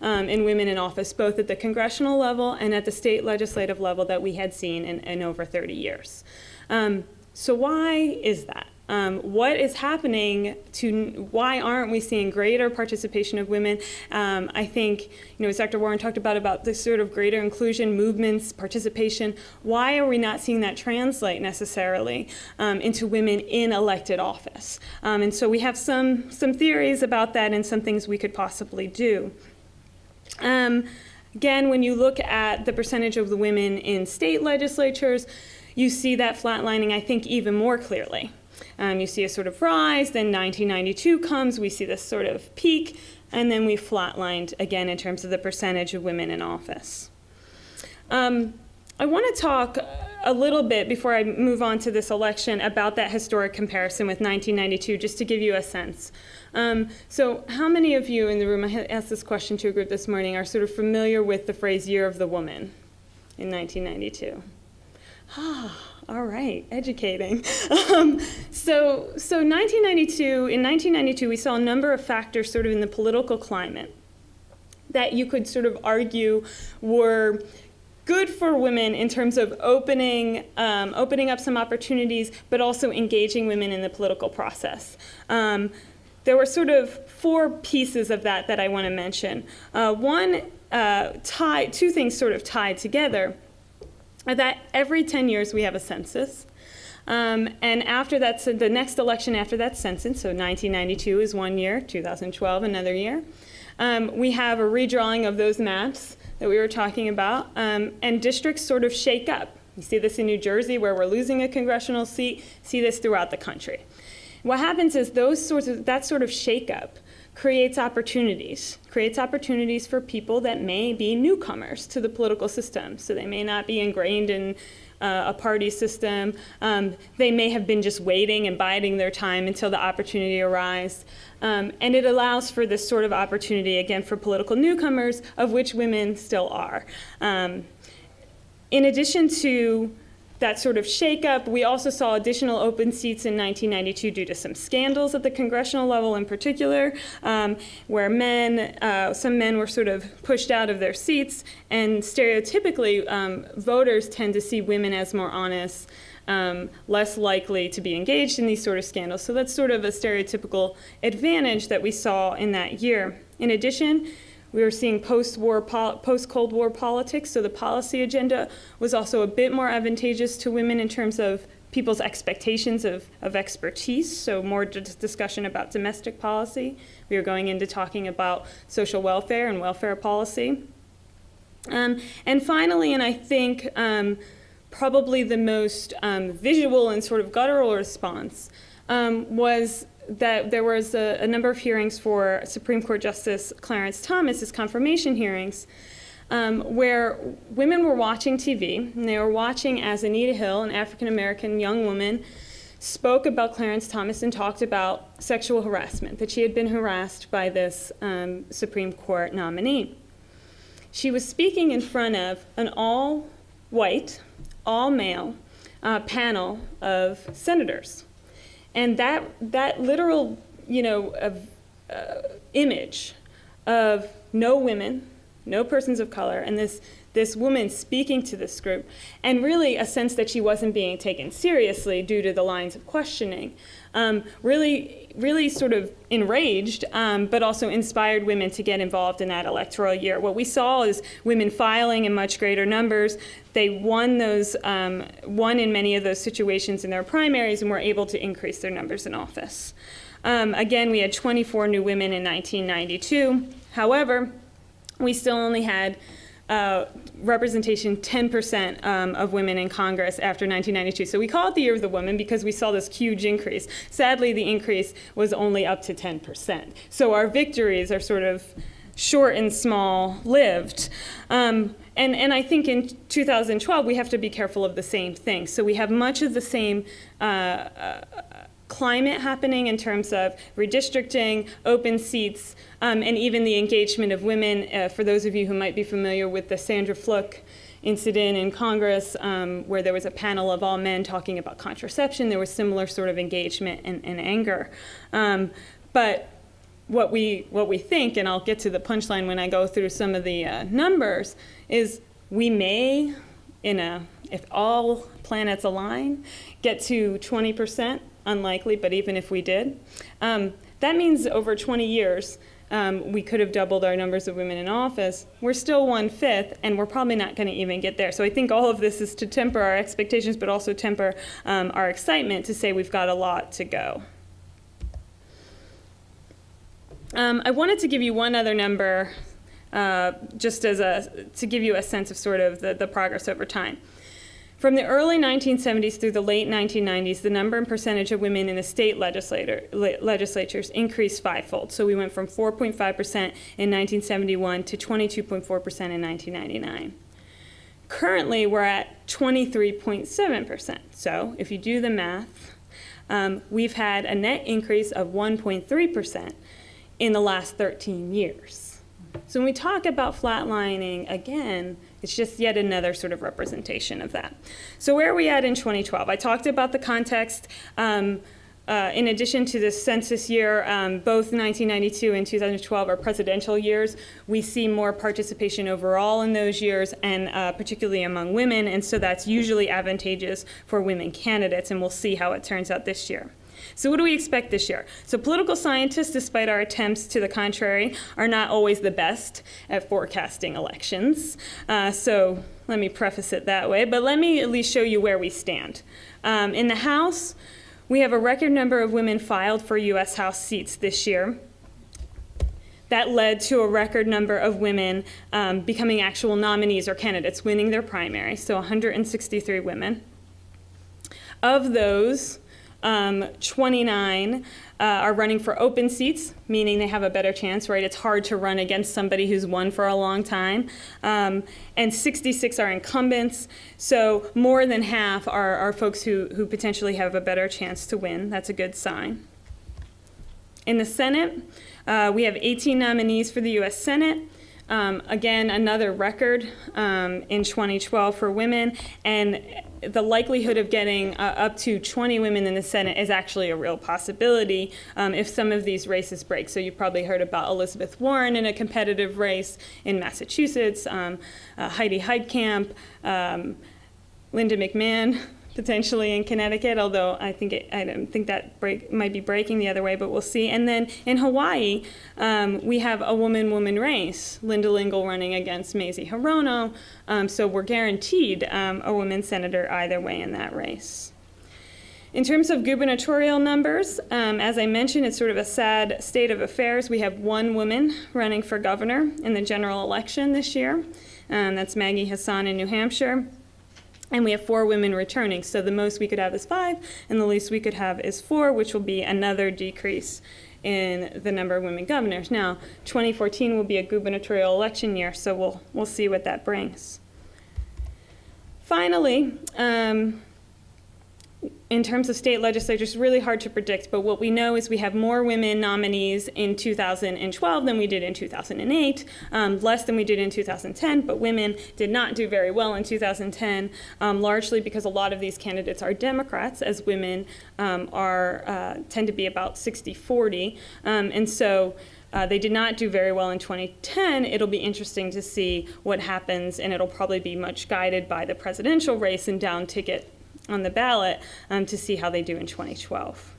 Um, in women in office, both at the congressional level and at the state legislative level that we had seen in, in over 30 years. Um, so, why is that? Um, what is happening to why aren't we seeing greater participation of women? Um, I think, you know, as Dr. Warren talked about, about the sort of greater inclusion movements, participation, why are we not seeing that translate necessarily um, into women in elected office? Um, and so we have some, some theories about that and some things we could possibly do. Um, again, when you look at the percentage of the women in state legislatures, you see that flatlining, I think, even more clearly. Um, you see a sort of rise, then 1992 comes, we see this sort of peak, and then we flatlined again in terms of the percentage of women in office. Um, I want to talk a little bit before I move on to this election about that historic comparison with 1992, just to give you a sense. Um, so, how many of you in the room, I asked this question to a group this morning, are sort of familiar with the phrase Year of the Woman in 1992? All right, educating. (laughs) Um, so, so 1992, in 1992, we saw a number of factors sort of in the political climate that you could sort of argue were good for women in terms of opening, um, opening up some opportunities, but also engaging women in the political process. Um, there were sort of four pieces of that that I want to mention. Uh, one, uh, tied, two things sort of tied together that every 10 years we have a census. Um, and after that, so the next election after that census, so 1992 is one year, 2012 another year, um, we have a redrawing of those maps that we were talking about, um, and districts sort of shake up. You see this in New Jersey where we're losing a congressional seat, see this throughout the country. What happens is those sorts of, that sort of shakeup creates opportunities, creates opportunities for people that may be newcomers to the political system. So they may not be ingrained in uh, a party system. Um, they may have been just waiting and biding their time until the opportunity arises. Um, and it allows for this sort of opportunity, again, for political newcomers, of which women still are. Um, in addition to that sort of shakeup. We also saw additional open seats in 1992 due to some scandals at the congressional level in particular, um, where men, uh, some men were sort of pushed out of their seats, and stereotypically, um, voters tend to see women as more honest. Um, less likely to be engaged in these sort of scandals. So that's sort of a stereotypical advantage that we saw in that year. In addition, we were seeing post-war, post-Cold War politics, so the policy agenda was also a bit more advantageous to women in terms of people's expectations of, of expertise, so more discussion about domestic policy. We were going into talking about social welfare and welfare policy. Um, and finally, and I think um, probably the most um, visual and sort of guttural response um, was that there was a, a, number of hearings for Supreme Court Justice Clarence Thomas's confirmation hearings, um, where women were watching TV, and they were watching as Anita Hill, an African American young woman, spoke about Clarence Thomas and talked about sexual harassment, that she had been harassed by this um, Supreme Court nominee. She was speaking in front of an all white, all male uh, panel of senators. And that, that literal, you know, uh, image of no women, no persons of color, and this, this woman speaking to this group, and really a sense that she wasn't being taken seriously due to the lines of questioning, um, really, really sort of enraged, um, but also inspired women to get involved in that electoral year. What we saw is women filing in much greater numbers. They won those, um, won in many of those situations in their primaries, and were able to increase their numbers in office. Um, again, we had 24 new women in 1992. However, we still only had uh, representation 10% um, of women in Congress after 1992. So we call it the Year of the Woman because we saw this huge increase. Sadly, the increase was only up to 10%. So our victories are sort of short and small lived. Um, and, and I think in 2012, we have to be careful of the same thing. So we have much of the same uh, uh, climate happening in terms of redistricting, open seats, um, and even the engagement of women. Uh, for those of you who might be familiar with the Sandra Fluke incident in Congress, um, where there was a panel of all men talking about contraception, there was similar sort of engagement and, and anger. Um, but what we what we think, and I'll get to the punchline when I go through some of the uh, numbers, is we may, in a if all planets align, get to 20 percent unlikely, but even if we did, um, that means over 20 years, um, we could have doubled our numbers of women in office. We're still one fifth, and we're probably not going to even get there. So I think all of this is to temper our expectations, but also temper um, our excitement to say we've got a lot to go. Um, I wanted to give you one other number, uh, just as a to give you a sense of sort of the, the progress over time. From the early 1970s through the late 1990s, the number and percentage of women in the state legislatures increased fivefold. So we went from 4.5% in 1971 to 22.4% in 1999. Currently, we're at 23.7%. So if you do the math, um, we've had a net increase of 1.3% in the last 13 years. So when we talk about flatlining, again, it's just yet another sort of representation of that. So where are we at in 2012? I talked about the context. Um, uh, in addition to the census year, um, both 1992 and 2012 are presidential years. We see more participation overall in those years, and uh, particularly among women, and so that's usually advantageous for women candidates, and we'll see how it turns out this year. So what do we expect this year? So political scientists, despite our attempts to the contrary, are not always the best at forecasting elections. Uh, so let me preface it that way, but let me at least show you where we stand. Um, in the House, we have a record number of women filed for U.S. House seats this year. That led to a record number of women um, becoming actual nominees or candidates, winning their primary, so 163 women. Of those, Um, 29 uh, are running for open seats, meaning they have a better chance, right? It's hard to run against somebody who's won for a long time. Um, and 66 are incumbents, so more than half are, are folks who, who potentially have a better chance to win. That's a good sign. In the Senate, uh, we have 18 nominees for the U.S. Senate. Um, again, another record um, in 2012 for women, and the likelihood of getting uh, up to 20 women in the Senate is actually a real possibility um, if some of these races break. So you've probably heard about Elizabeth Warren in a competitive race in Massachusetts, um, uh, Heidi Heitkamp, um, Linda McMahon potentially in Connecticut, although I think it, I don't think that break might be breaking the other way, but we'll see. And then in Hawaii, um, we have a woman-woman race. Linda Lingle running against Mazie Hirono, um, so we're guaranteed um, a woman senator either way in that race. In terms of gubernatorial numbers, um, as I mentioned, it's sort of a sad state of affairs. We have one woman running for governor in the general election this year. Um, that's Maggie Hassan in New Hampshire. And we have four women returning. So the most we could have is five, and the least we could have is four, which will be another decrease in the number of women governors. Now, 2014 will be a gubernatorial election year, so we'll, we'll see what that brings. Finally, um, in terms of state legislatures, really hard to predict, but what we know is we have more women nominees in 2012 than we did in 2008, um, less than we did in 2010, but women did not do very well in 2010, um, largely because a lot of these candidates are Democrats, as women um, are uh, tend to be about 60-40, um, and so uh, they did not do very well in 2010. It'll be interesting to see what happens, and it'll probably be much guided by the presidential race and down ticket on the ballot um, to see how they do in 2012.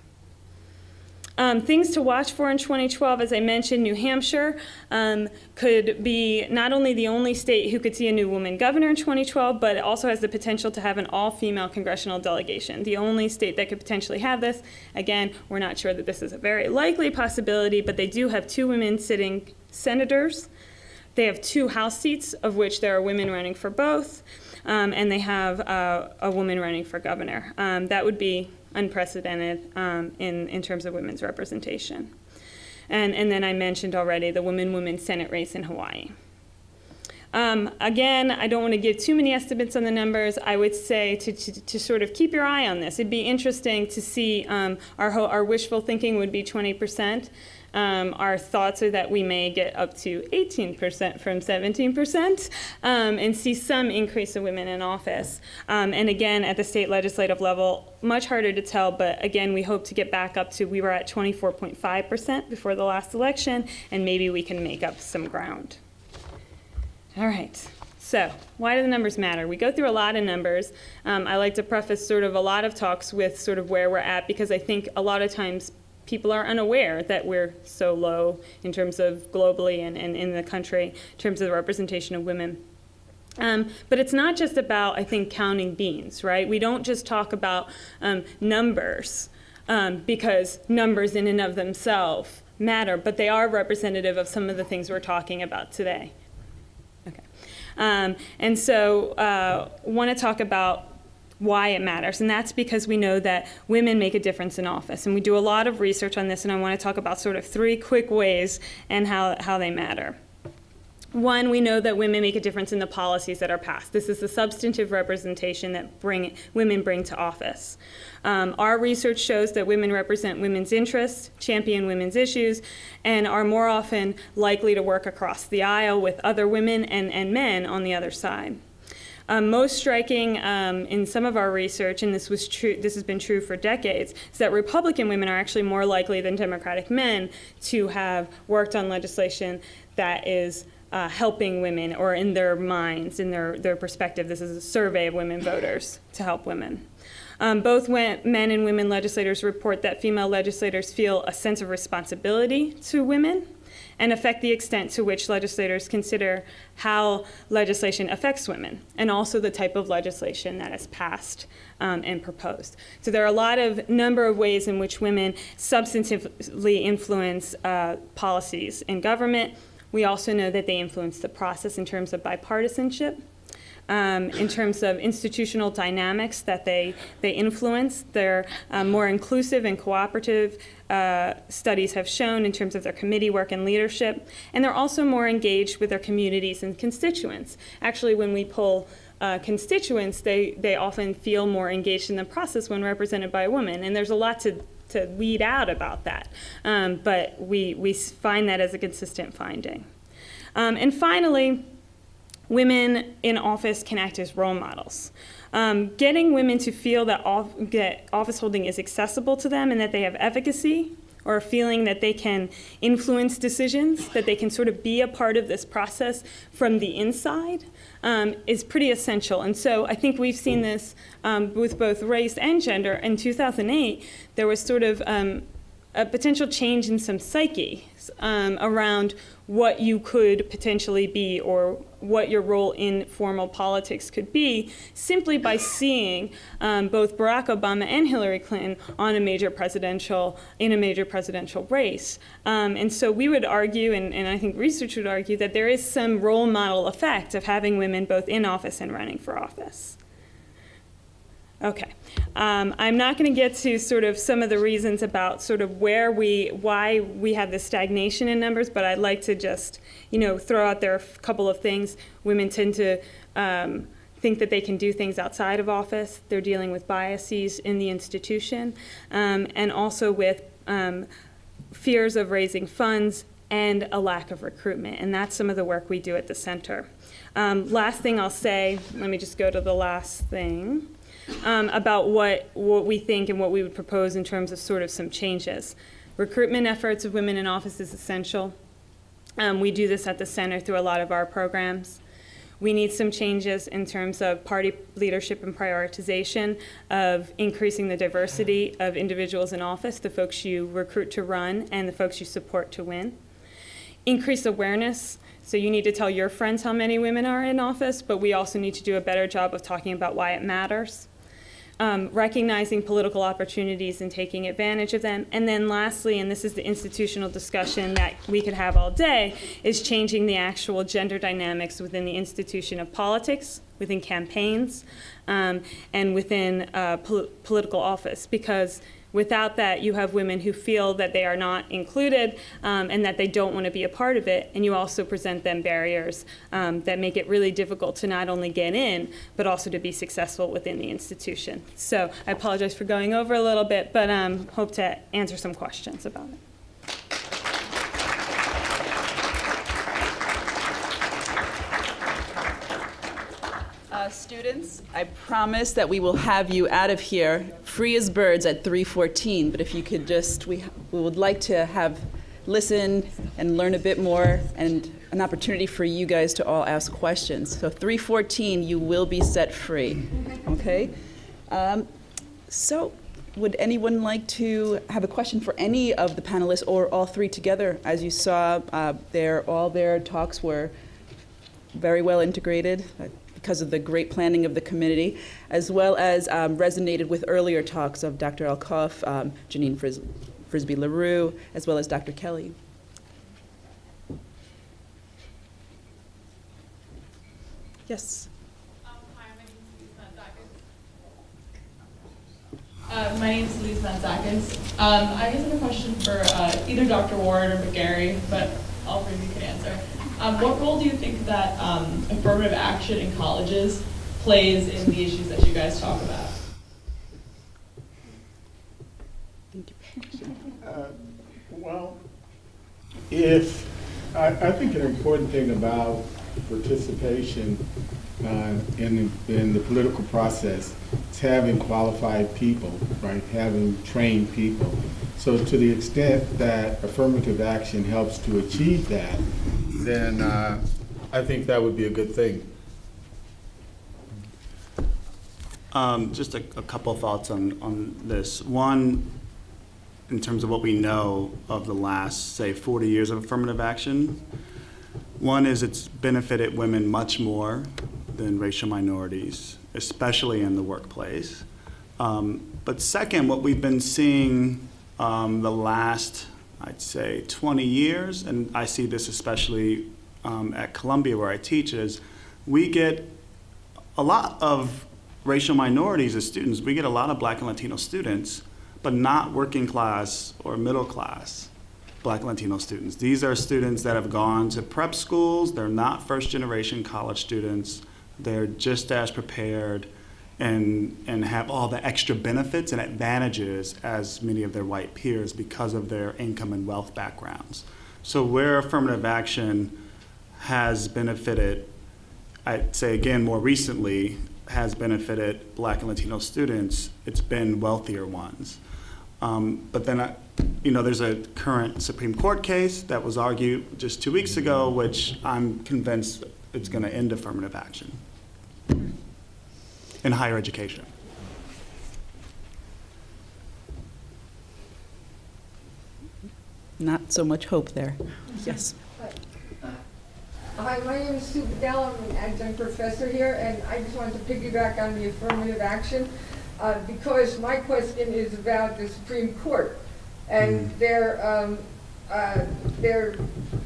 Um, things to watch for in 2012, as I mentioned, New Hampshire um, could be not only the only state who could see a new woman governor in 2012, but it also has the potential to have an all-female congressional delegation. The only state that could potentially have this. Again, we're not sure that this is a very likely possibility, but they do have two women sitting senators. They have two House seats, of which there are women running for both um, and they have uh, a woman running for governor. Um, that would be unprecedented um, in, in terms of women's representation. And, and then I mentioned already the women-women Senate race in Hawaii. Um, again, I don't want to give too many estimates on the numbers. I would say to, to, to sort of keep your eye on this. It'd be interesting to see um, our, our wishful thinking would be 20%. Um, our thoughts are that we may get up to 18% from 17% um, and see some increase of women in office. Um, and again, at the state legislative level, much harder to tell, but again, we hope to get back up to, we were at 24.5% before the last election, and maybe we can make up some ground. All right. So, why do the numbers matter? We go through a lot of numbers. Um, I like to preface sort of a lot of talks with sort of where we're at because I think a lot of times people are unaware that we're so low in terms of globally and, and in the country in terms of the representation of women. Um, but it's not just about, I think, counting beans, right? We don't just talk about um, numbers um, because numbers in and of themselves matter, but they are representative of some of the things we're talking about today. Okay. Um, and so uh, want to talk about why it matters, and that's because we know that women make a difference in office. And we do a lot of research on this, and I want to talk about sort of three quick ways and how, how they matter. One, we know that women make a difference in the policies that are passed. This is the substantive representation that bring, women bring to office. Um, our research shows that women represent women's interests, champion women's issues, and are more often likely to work across the aisle with other women and, and men on the other side. Um, most striking um, in some of our research, and this was true, this has been true for decades, is that Republican women are actually more likely than Democratic men to have worked on legislation that is uh, helping women, or in their minds, in their, their perspective, this is a survey of women voters to help women. Um, both men and women legislators report that female legislators feel a sense of responsibility to women and affect the extent to which legislators consider how legislation affects women, and also the type of legislation that is passed um, and proposed. So there are a lot of number of ways in which women substantively influence uh, policies in government. We also know that they influence the process in terms of bipartisanship. Um, in terms of institutional dynamics that they, they influence. They're um, more inclusive and cooperative, uh, studies have shown in terms of their committee work and leadership. And they're also more engaged with their communities and constituents. Actually, when we pull uh, constituents, they, they often feel more engaged in the process when represented by a woman. And there's a lot to, to weed out about that. Um, but we, we find that as a consistent finding. Um, and finally, women in office can act as role models. Um, getting women to feel that, off, office holding is accessible to them and that they have efficacy or a feeling that they can influence decisions, that they can sort of be a part of this process from the inside, um, is pretty essential. And so I think we've seen this um, with both race and gender. In 2008, there was sort of um, a potential change in some psyche um, around what you could potentially be or what your role in formal politics could be simply by seeing um, both Barack Obama and Hillary Clinton on a major presidential in a major presidential race. Um, and so we would argue, and, and I think research would argue, that there is some role model effect of having women both in office and running for office. Okay. Um, I'm not going to get to sort of some of the reasons about sort of where we, why we have this stagnation in numbers, but I'd like to just, you know, throw out there a couple of things. Women tend to um, think that they can do things outside of office. They're dealing with biases in the institution, um, and also with um, fears of raising funds and a lack of recruitment. And that's some of the work we do at the center. Um, last thing I'll say, let me just go to the last thing um, about what, what we think and what we would propose in terms of sort of some changes. Recruitment efforts of women in office is essential. Um, we do this at the center through a lot of our programs. We need some changes in terms of party leadership and prioritization of increasing the diversity of individuals in office, the folks you recruit to run and the folks you support to win. Increase awareness so you need to tell your friends how many women are in office, but we also need to do a better job of talking about why it matters um, recognizing political opportunities and taking advantage of them. And then lastly, and this is the institutional discussion that we could have all day, is changing the actual gender dynamics within the institution of politics, within campaigns, um, and within uh, pol political office. Because Without that, you have women who feel that they are not included um, and that they don't want to be a part of it, and you also present them barriers um, that make it really difficult to not only get in, but also to be successful within the institution. So I apologize for going over a little bit, but um, hope to answer some questions about it. Uh, students, I promise that we will have you out of here free as birds at 3:14. But if you could just, we, we would like to have listen and learn a bit more, and an opportunity for you guys to all ask questions. So 3:14, you will be set free. Okay. Um, so, would anyone like to have a question for any of the panelists or all three together? As you saw, uh, their all their talks were very well integrated because of the great planning of the committee, as well as um, resonated with earlier talks of Dr. Alcoff, um, Janine Fris- Frisby LaRue, as well as Dr. Kelly. Yes. Uh, my name is Lise Van Zakens. Um, I guess I have a question for uh, either Dr. Ward or McGary, but all three of you can answer. Um, what role do you think that um, affirmative action in colleges plays in the issues that you guys talk about? Uh, well, if I, I, think an important thing about participation uh, in, in the political process is having qualified people, right? Having trained people. So to the extent that affirmative action helps to achieve that, then uh, I think that would be a good thing. Um, just a, a, couple thoughts on, on this. One, in terms of what we know of the last, say, 40 years of affirmative action, one is it's benefited women much more than racial minorities, especially in the workplace. Um, but second, what we've been seeing um, the last I'd say 20 years, and I see this especially um, at Columbia where I teach, is we get a lot of racial minorities as students, we get a lot of black and Latino students, but not working class or middle class black and Latino students. These are students that have gone to prep schools, they're not first generation college students, they're just as prepared and, and have all the extra benefits and advantages as many of their white peers because of their income and wealth backgrounds. So where affirmative action has benefited, I'd say again more recently, has benefited black and Latino students, it's been wealthier ones. Um, but then, I, you know, there's a current Supreme Court case that was argued just two weeks ago, which I'm convinced it's going to end affirmative action in higher education. Not so much hope there. Yes. Hi, my name is Sue Bedell. I'm an adjunct professor here, and I just wanted to piggyback on the affirmative action uh, because my question is about the Supreme Court and their um, uh, their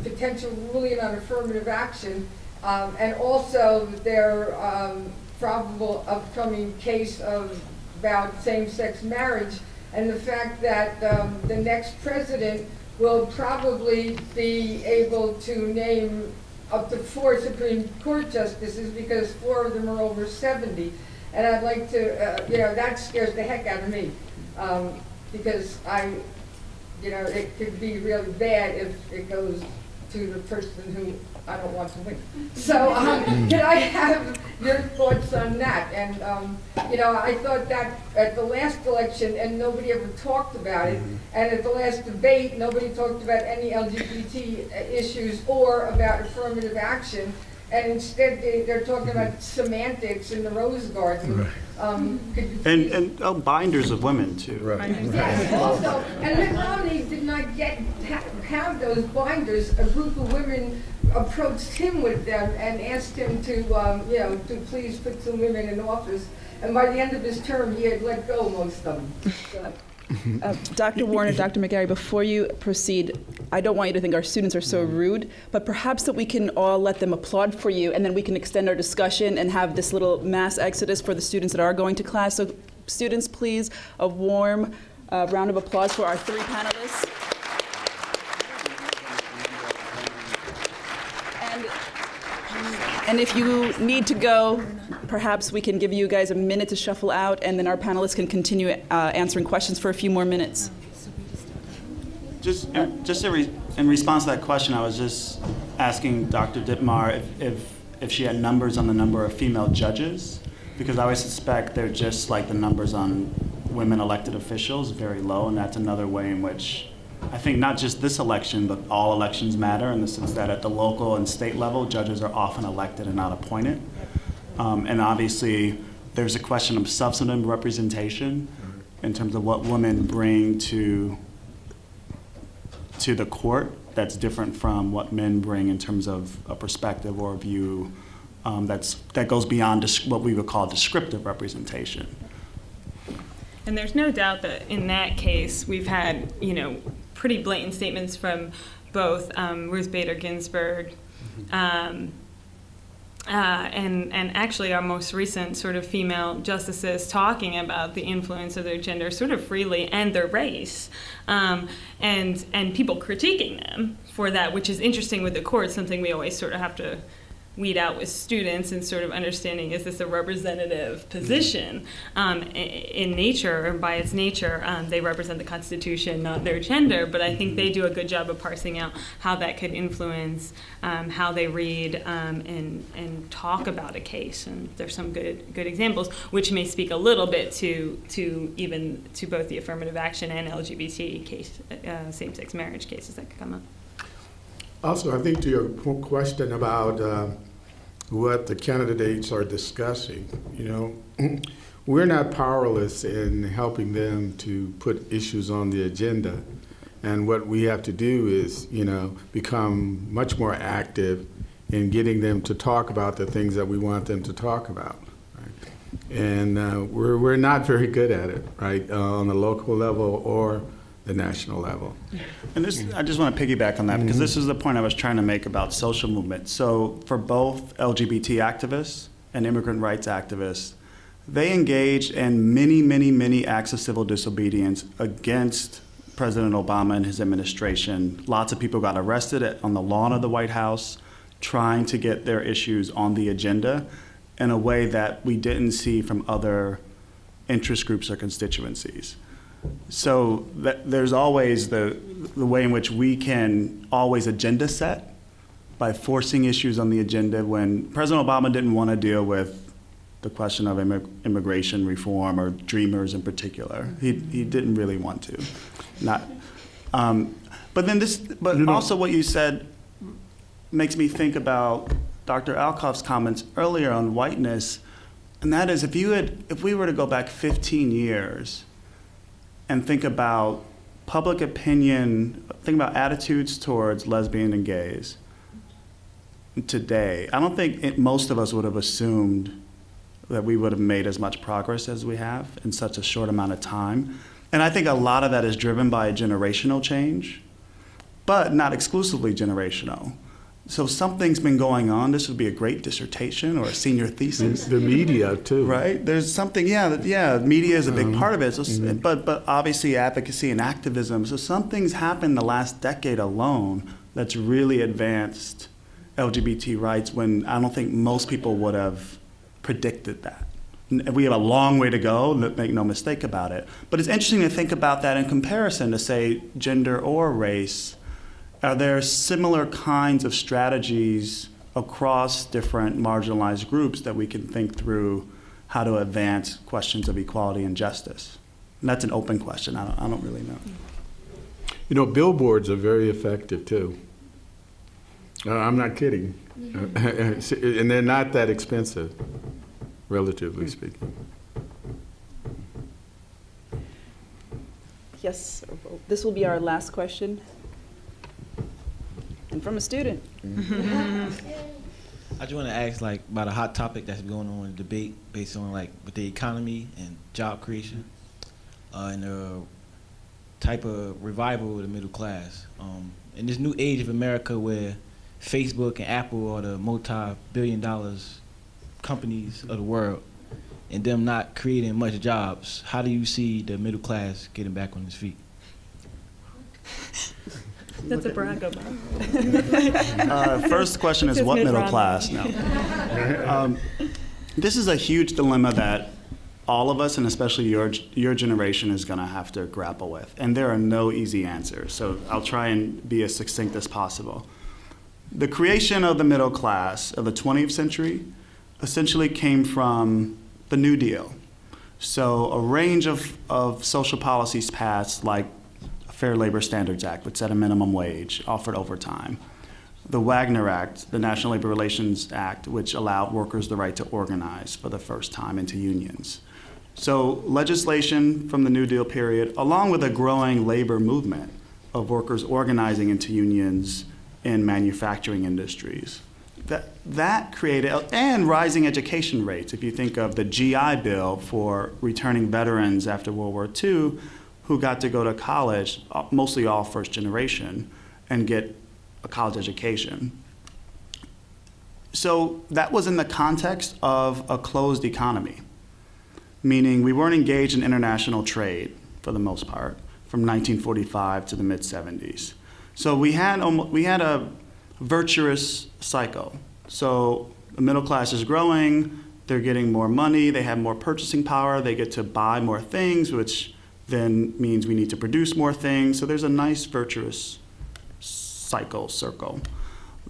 potential ruling on affirmative action, um, and also their um, probable upcoming case of about same-sex marriage, and the fact that um, the next president will probably be able to name up to four Supreme Court justices because four of them are over 70. And I'd like to, uh, you know, that scares the heck out of me um, because I, you know, it could be really bad if it goes to the person who I don't want to win. So um, can I have your thoughts on that? And, um, you know, I thought that at the last election, and nobody ever talked about it, and at the last debate, nobody talked about any LGBT issues or about affirmative action. And instead, they, they're talking about semantics in the Rose Garden. Um, could you And, and oh, binders of women, too. Right. Yes, also, and Mitt Romney did not get, ha- have those binders. A group of women approached him with them and asked him to, um, you know, to please put some women in office. And by the end of his term, he had let go most of them. So- (laughs) Uh, Dr. Warren, Dr. McGary, before you proceed, I don't want you to think our students are so rude, but perhaps that we can all let them applaud for you, and then we can extend our discussion and have this little mass exodus for the students that are going to class. So, students, please, a warm uh, round of applause for our three panelists. And, and if you need to go, perhaps we can give you guys a minute to shuffle out, and then our panelists can continue uh, answering questions for a few more minutes. Just, uh, just in, re- in response to that question, I was just asking Dr. Dittmar if, if, if she had numbers on the number of female judges, because I always suspect they're just like the numbers on women elected officials, very low, and that's another way in which I think not just this election, but all elections matter in the sense that at the local and state level, judges are often elected and not appointed. Um, and obviously, there's a question of substantive representation in terms of what women bring to to the court that's different from what men bring in terms of a perspective or a view um, that's that goes beyond what we would call descriptive representation. And there's no doubt that in that case, we've had, you know, pretty blatant statements from both um, Ruth Bader Ginsburg um, uh, and, and actually our most recent sort of female justices talking about the influence of their gender sort of freely and their race um, and, and people critiquing them for that, which is interesting with the court, something we always sort of have to weed out with students and sort of understanding is this a representative position? Um, in nature or by its nature um, they represent the constitution not their gender but i think they do a good job of parsing out how that could influence um, how they read um, and, and talk about a case. And there's some good good examples which may speak a little bit to to even to both the affirmative action and lgbt case uh, same-sex marriage cases that could come up. Also, I think to your question about uh, what the candidates are discussing, you know, (clears throat) we're not powerless in helping them to put issues on the agenda. And what we have to do is, you know, become much more active in getting them to talk about the things that we want them to talk about. right? And uh, we're, we're not very good at it, right, uh, on the local level or the national level. And this, I just want to piggyback on that because this mm-hmm. is the point I was trying to make about social movement. So for both LGBT activists and immigrant rights activists, they engaged in many, many, many acts of civil disobedience against President Obama and his administration. Lots of people got arrested at, on the lawn of the White House trying to get their issues on the agenda in a way that we didn't see from other interest groups or constituencies. So that, there's always the, the way in which we can always agenda set by forcing issues on the agenda when President Obama didn't want to deal with the question of immig- immigration reform or dreamers in particular. He, he didn't really want to. Not, um, but then this, but know- also what you said makes me think about Dr. Alcoff's comments earlier on whiteness, and that is if you had, if we were to go back 15 years and think about public opinion, think about attitudes towards lesbian and gays today, I don't think it, most of us would have assumed that we would have made as much progress as we have in such a short amount of time. And I think a lot of that is driven by a generational change, but not exclusively generational. So something's been going on. This would be a great dissertation or a senior thesis The media too. right? There's something, yeah, that- yeah. Media is a big uh-huh. part of it, so, s- mm-hmm. but but obviously advocacy and activism. So something's happened the last decade alone that's really advanced LGBT rights when I don't think most people would have predicted that. We have a long way to go. Make no mistake about it. But it's interesting to think about that in comparison to say gender or race. Are there similar kinds of strategies across different marginalized groups that we can think through how to advance questions of equality and justice? And that's an open question. I don't, I don't really know. You know, billboards are very effective too. Uh, I'm not kidding. (laughs) and they're not that expensive, relatively speaking. Yes, this will be our last question. And from a student. (laughs) I just want to ask like about a hot topic that's going on in the debate based on like with the economy and job creation, uh, and the type of revival of the middle class. Um, in this new age of America, where Facebook and Apple are the multi-billion dollars companies of the world, and them not creating much jobs, how do you see the middle class getting back on its feet? (laughs) That's a Barack Obama. (laughs) Uh, first question is what middle class? No. um, this is a huge dilemma that all of us, and especially your your generation, is going to have to grapple with. And there are no easy answers. So I'll try and be as succinct as possible. The creation of the middle class of the 20th century essentially came from the New Deal. So a range of, of social policies passed, like Fair Labor Standards Act, which set a minimum wage, offered overtime. The Wagner Act, the National Labor Relations Act, which allowed workers the right to organize for the first time into unions. So legislation from the New Deal period, along with a growing labor movement of workers organizing into unions in manufacturing industries. That, that created, and rising education rates. If you think of the GI Bill for returning veterans after World War II who got to go to college, uh, mostly all first generation, and get a college education. So that was in the context of a closed economy, meaning we weren't engaged in international trade for the most part from 1945 to the mid 70s. So we had, we had a virtuous cycle. So the middle class is growing, they're getting more money, they have more purchasing power, they get to buy more things, which then means we need to produce more things. So there's a nice virtuous cycle, circle.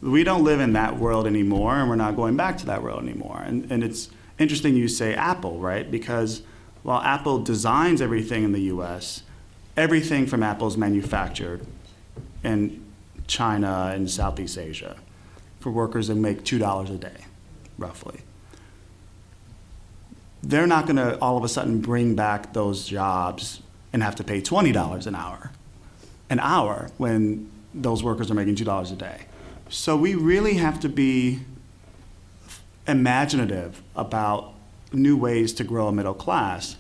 We don't live in that world anymore, and we're not going back to that world anymore. And, and it's interesting you say Apple, right? Because while Apple designs everything in the US, everything from Apple is manufactured in China and Southeast Asia for workers that make $2 a day, roughly. They're not going to all of a sudden bring back those jobs and have to pay $20 an hour, an hour when those workers are making $2 a day. So we really have to be imaginative about new ways to grow a middle class.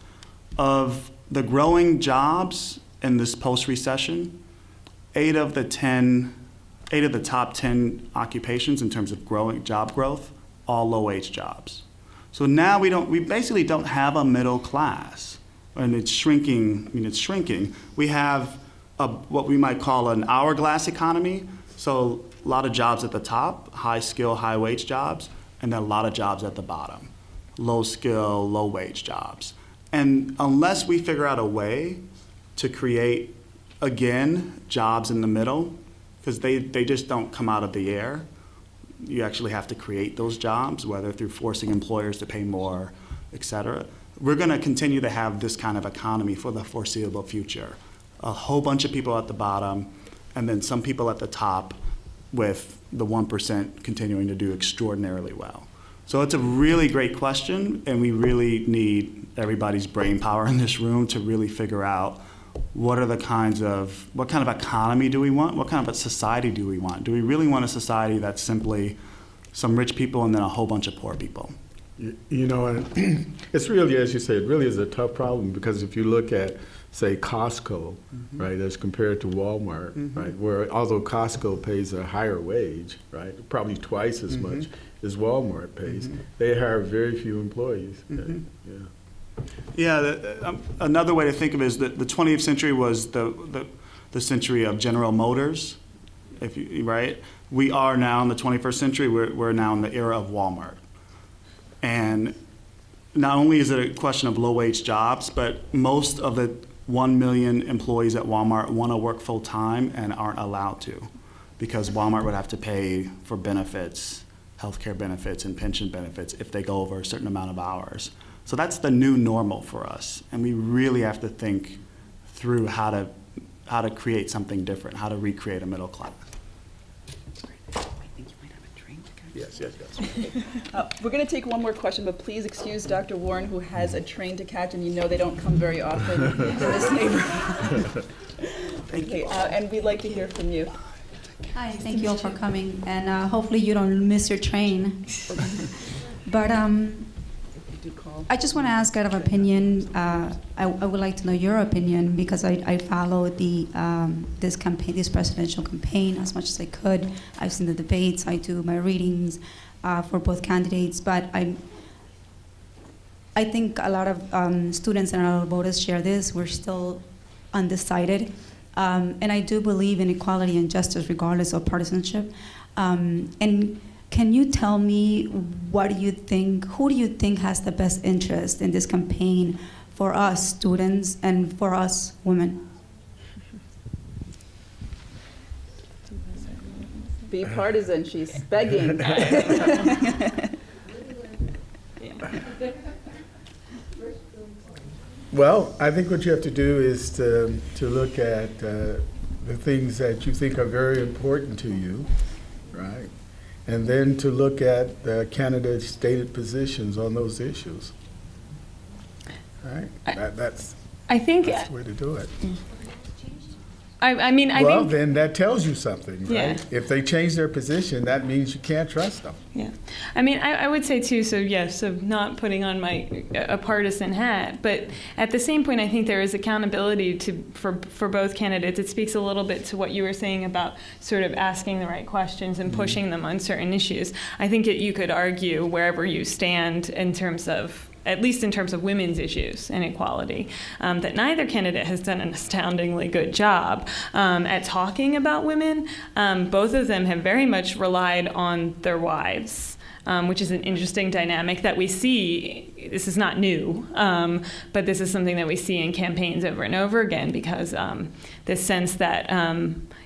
Of the growing jobs in this post-recession, eight of the 10, eight of the top 10 occupations in terms of growing job growth, all low-wage jobs. So now we don't, we basically don't have a middle class, and it's shrinking. I mean, it's shrinking. We have a, what we might call an hourglass economy. So a lot of jobs at the top, high skill, high wage jobs, and then a lot of jobs at the bottom, low skill, low wage jobs. And unless we figure out a way to create, again, jobs in the middle, because they, they just don't come out of the air, you actually have to create those jobs, whether through forcing employers to pay more, et cetera. We're going to continue to have this kind of economy for the foreseeable future. A whole bunch of people at the bottom, and then some people at the top with the 1% continuing to do extraordinarily well. So it's a really great question, and we really need everybody's brain power in this room to really figure out what are the kinds of, what kind of economy do we want? What kind of a society do we want? Do we really want a society that's simply some rich people and then a whole bunch of poor people? You, you know, and (clears throat) it's really, as you said, it really is a tough problem because if you look at, say, Costco, Mm-hmm. right, as compared to Walmart, right, where although Costco pays a higher wage, right, probably twice as Mm-hmm. much as Walmart pays, they hire very few employees. Mm-hmm. Yeah. Yeah, the, um, another way to think of it is that the 20th century was the, the, the century of General Motors, if you, right? We are now in the 21st century, we're, we're now in the era of Walmart. And not only is it a question of low wage jobs, but most of the 1 million employees at Walmart want to work full time and aren't allowed to because Walmart would have to pay for benefits, healthcare benefits, and pension benefits if they go over a certain amount of hours. So that's the new normal for us, and we really have to think through how to how to create something different, how to recreate a middle class. Yes, yes, yes. Uh, We're going to take one more question, but please excuse Dr. Warren, who has a train to catch, and you know they don't come very often to this (laughs) neighborhood. Okay, uh, And we'd like to hear from you. Hi, thank you all for coming, and uh, hopefully you don't miss your train. (laughs) But um, Do call. I just want to ask out of opinion, uh, I, I would like to know your opinion because I, I followed the, um, this campaign, this presidential campaign as much as I could. I've seen the debates, I do my readings uh, for both candidates, but I, I think a lot of um, students and a lot of voters share this. We're still undecided. Um, and I do believe in equality and justice regardless of partisanship. Um, and can you tell me what do you think, who do you think has the best interest in this campaign for us students and for us women? Be partisan, she's begging. (laughs) Well, I think what you have to do is to, to look at uh, the things that you think are very important to you, right? And then to look at the candidates' stated positions on those issues. Right? I- That, that's, I think, that's the way to do it. Mm. I, I mean, I Well, think, then that tells you something, right? Yeah. If they change their position, that means you can't trust them. yeah. I mean, I, I would say too, so yes, so not putting on my, a partisan hat, but at the same point, I think there is accountability to, for, for both candidates. It speaks a little bit to what you were saying about sort of asking the right questions and mm-hmm. pushing them on certain issues. I think it, you could argue wherever you stand in terms of at least in terms of women's issues and equality, um, that neither candidate has done an astoundingly good job um, at talking about women. Um, both of them have very much relied on their wives. Um, which is an interesting dynamic that we see. This is not new, um, but this is something that we see in campaigns over and over again because um, this sense that,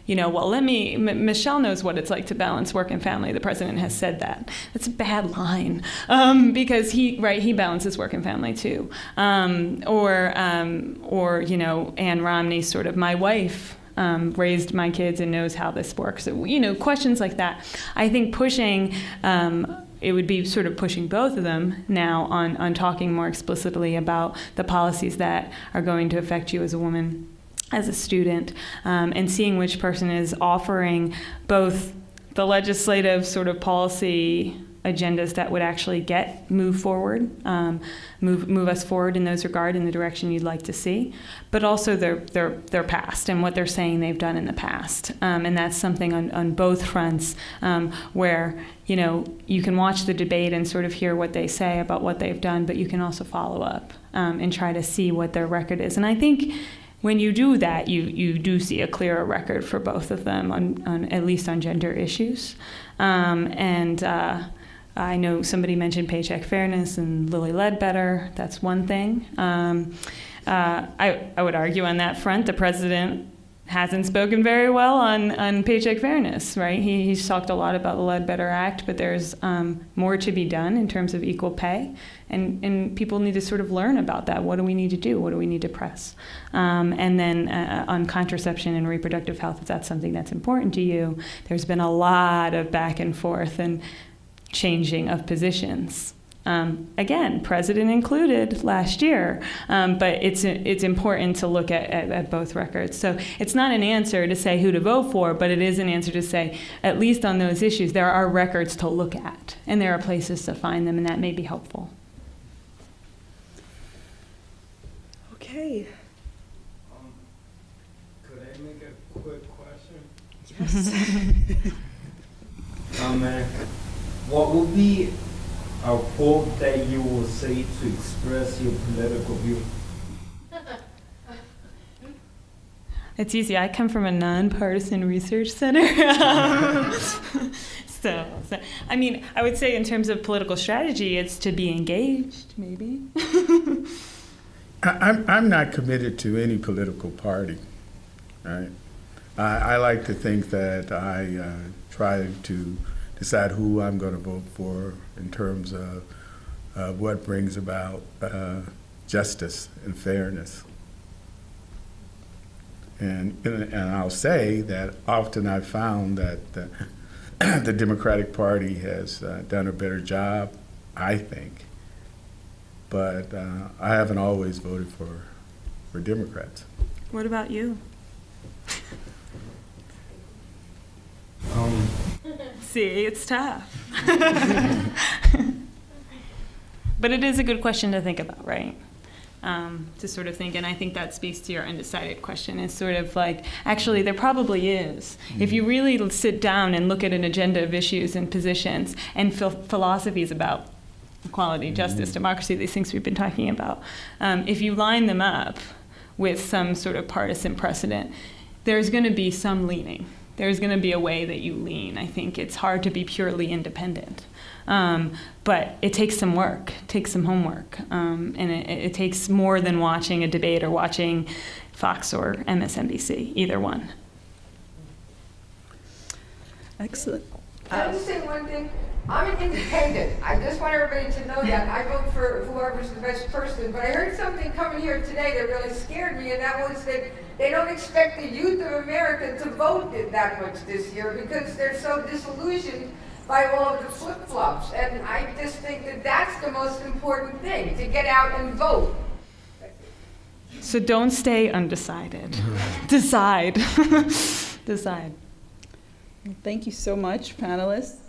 you know, well, let me, M- Michelle knows what it's like to balance work and family. The president has said that. That's a bad line um, because he, right, he balances work and family too. Um, or, um, or, you know, Ann Romney, sort of, my wife um, raised my kids and knows how this works. So, you know, questions like that. I think pushing, um, it would be sort of pushing both of them now on, on talking more explicitly about the policies that are going to affect you as a woman, as a student, um, and seeing which person is offering both the legislative sort of policy agendas that would actually get move forward, um, move move us forward in those regard in the direction you'd like to see, but also their their their past and what they're saying they've done in the past, um, and that's something on, on both fronts um, where you know you can watch the debate and sort of hear what they say about what they've done, but you can also follow up um, and try to see what their record is, and I think when you do that, you, you do see a clearer record for both of them, on, on at least on gender issues. Um, and uh, I know somebody mentioned paycheck fairness and Lilly Ledbetter. That's one thing. Um, uh, I, I would argue on that front, the president hasn't spoken very well on, on paycheck fairness, right? He, he's talked a lot about the Ledbetter Act, but there's um, more to be done in terms of equal pay. And, and people need to sort of learn about that. What do we need to do? What do we need to press? Um, and then uh, on contraception and reproductive health, if that's something that's important to you, there's been a lot of back and forth and changing of positions. Um, again, president included last year, um, but it's it's important to look at, at, at, both records. So it's not an answer to say who to vote for, but it is an answer to say at least on those issues there are records to look at, and there are places to find them, and that may be helpful. Okay. Um, could I make a quick question? Yes. (laughs) um, uh, what would be a quote that you will say to express your political view? It's easy. I come from a nonpartisan research center. (laughs) so, so, I mean, I would say in terms of political strategy, it's to be engaged, maybe. (laughs) I, am I'm not committed to any political party. Right? I, I like to think that I uh, try to decide who I'm going to vote for in terms of uh, what brings about uh, justice and fairness. And, and I'll say that often I've found that the, (clears throat) the Democratic Party has uh, done a better job, I think. But uh, I haven't always voted for, for Democrats. What about you? Um, See, it's tough. (laughs) but it is a good question to think about, right? Um, to sort of think, and I think that speaks to your undecided question. Is sort of like, actually, there probably is. Mm-hmm. If you really sit down and look at an agenda of issues and positions and philosophies about equality, justice, democracy, these things we've been talking about, um, if you line them up with some sort of partisan precedent, there's going to be some leaning there's going to be a way that you lean. I think it's hard to be purely independent. Um, but it takes some work, takes some homework, um, and it, it, takes more than watching a debate or watching Fox or MSNBC, either one. Excellent. Can I just say one thing? I'm an independent. I just want everybody to know that. I vote for whoever's the best person. But I heard something coming here today that really scared me, and that was that they don't expect the youth of America to vote that much this year because they're so disillusioned by all of the flip-flops. And I just think that that's the most important thing, to get out and vote. So don't stay undecided. (laughs) Decide. (laughs) Decide. Thank you so much, panelists.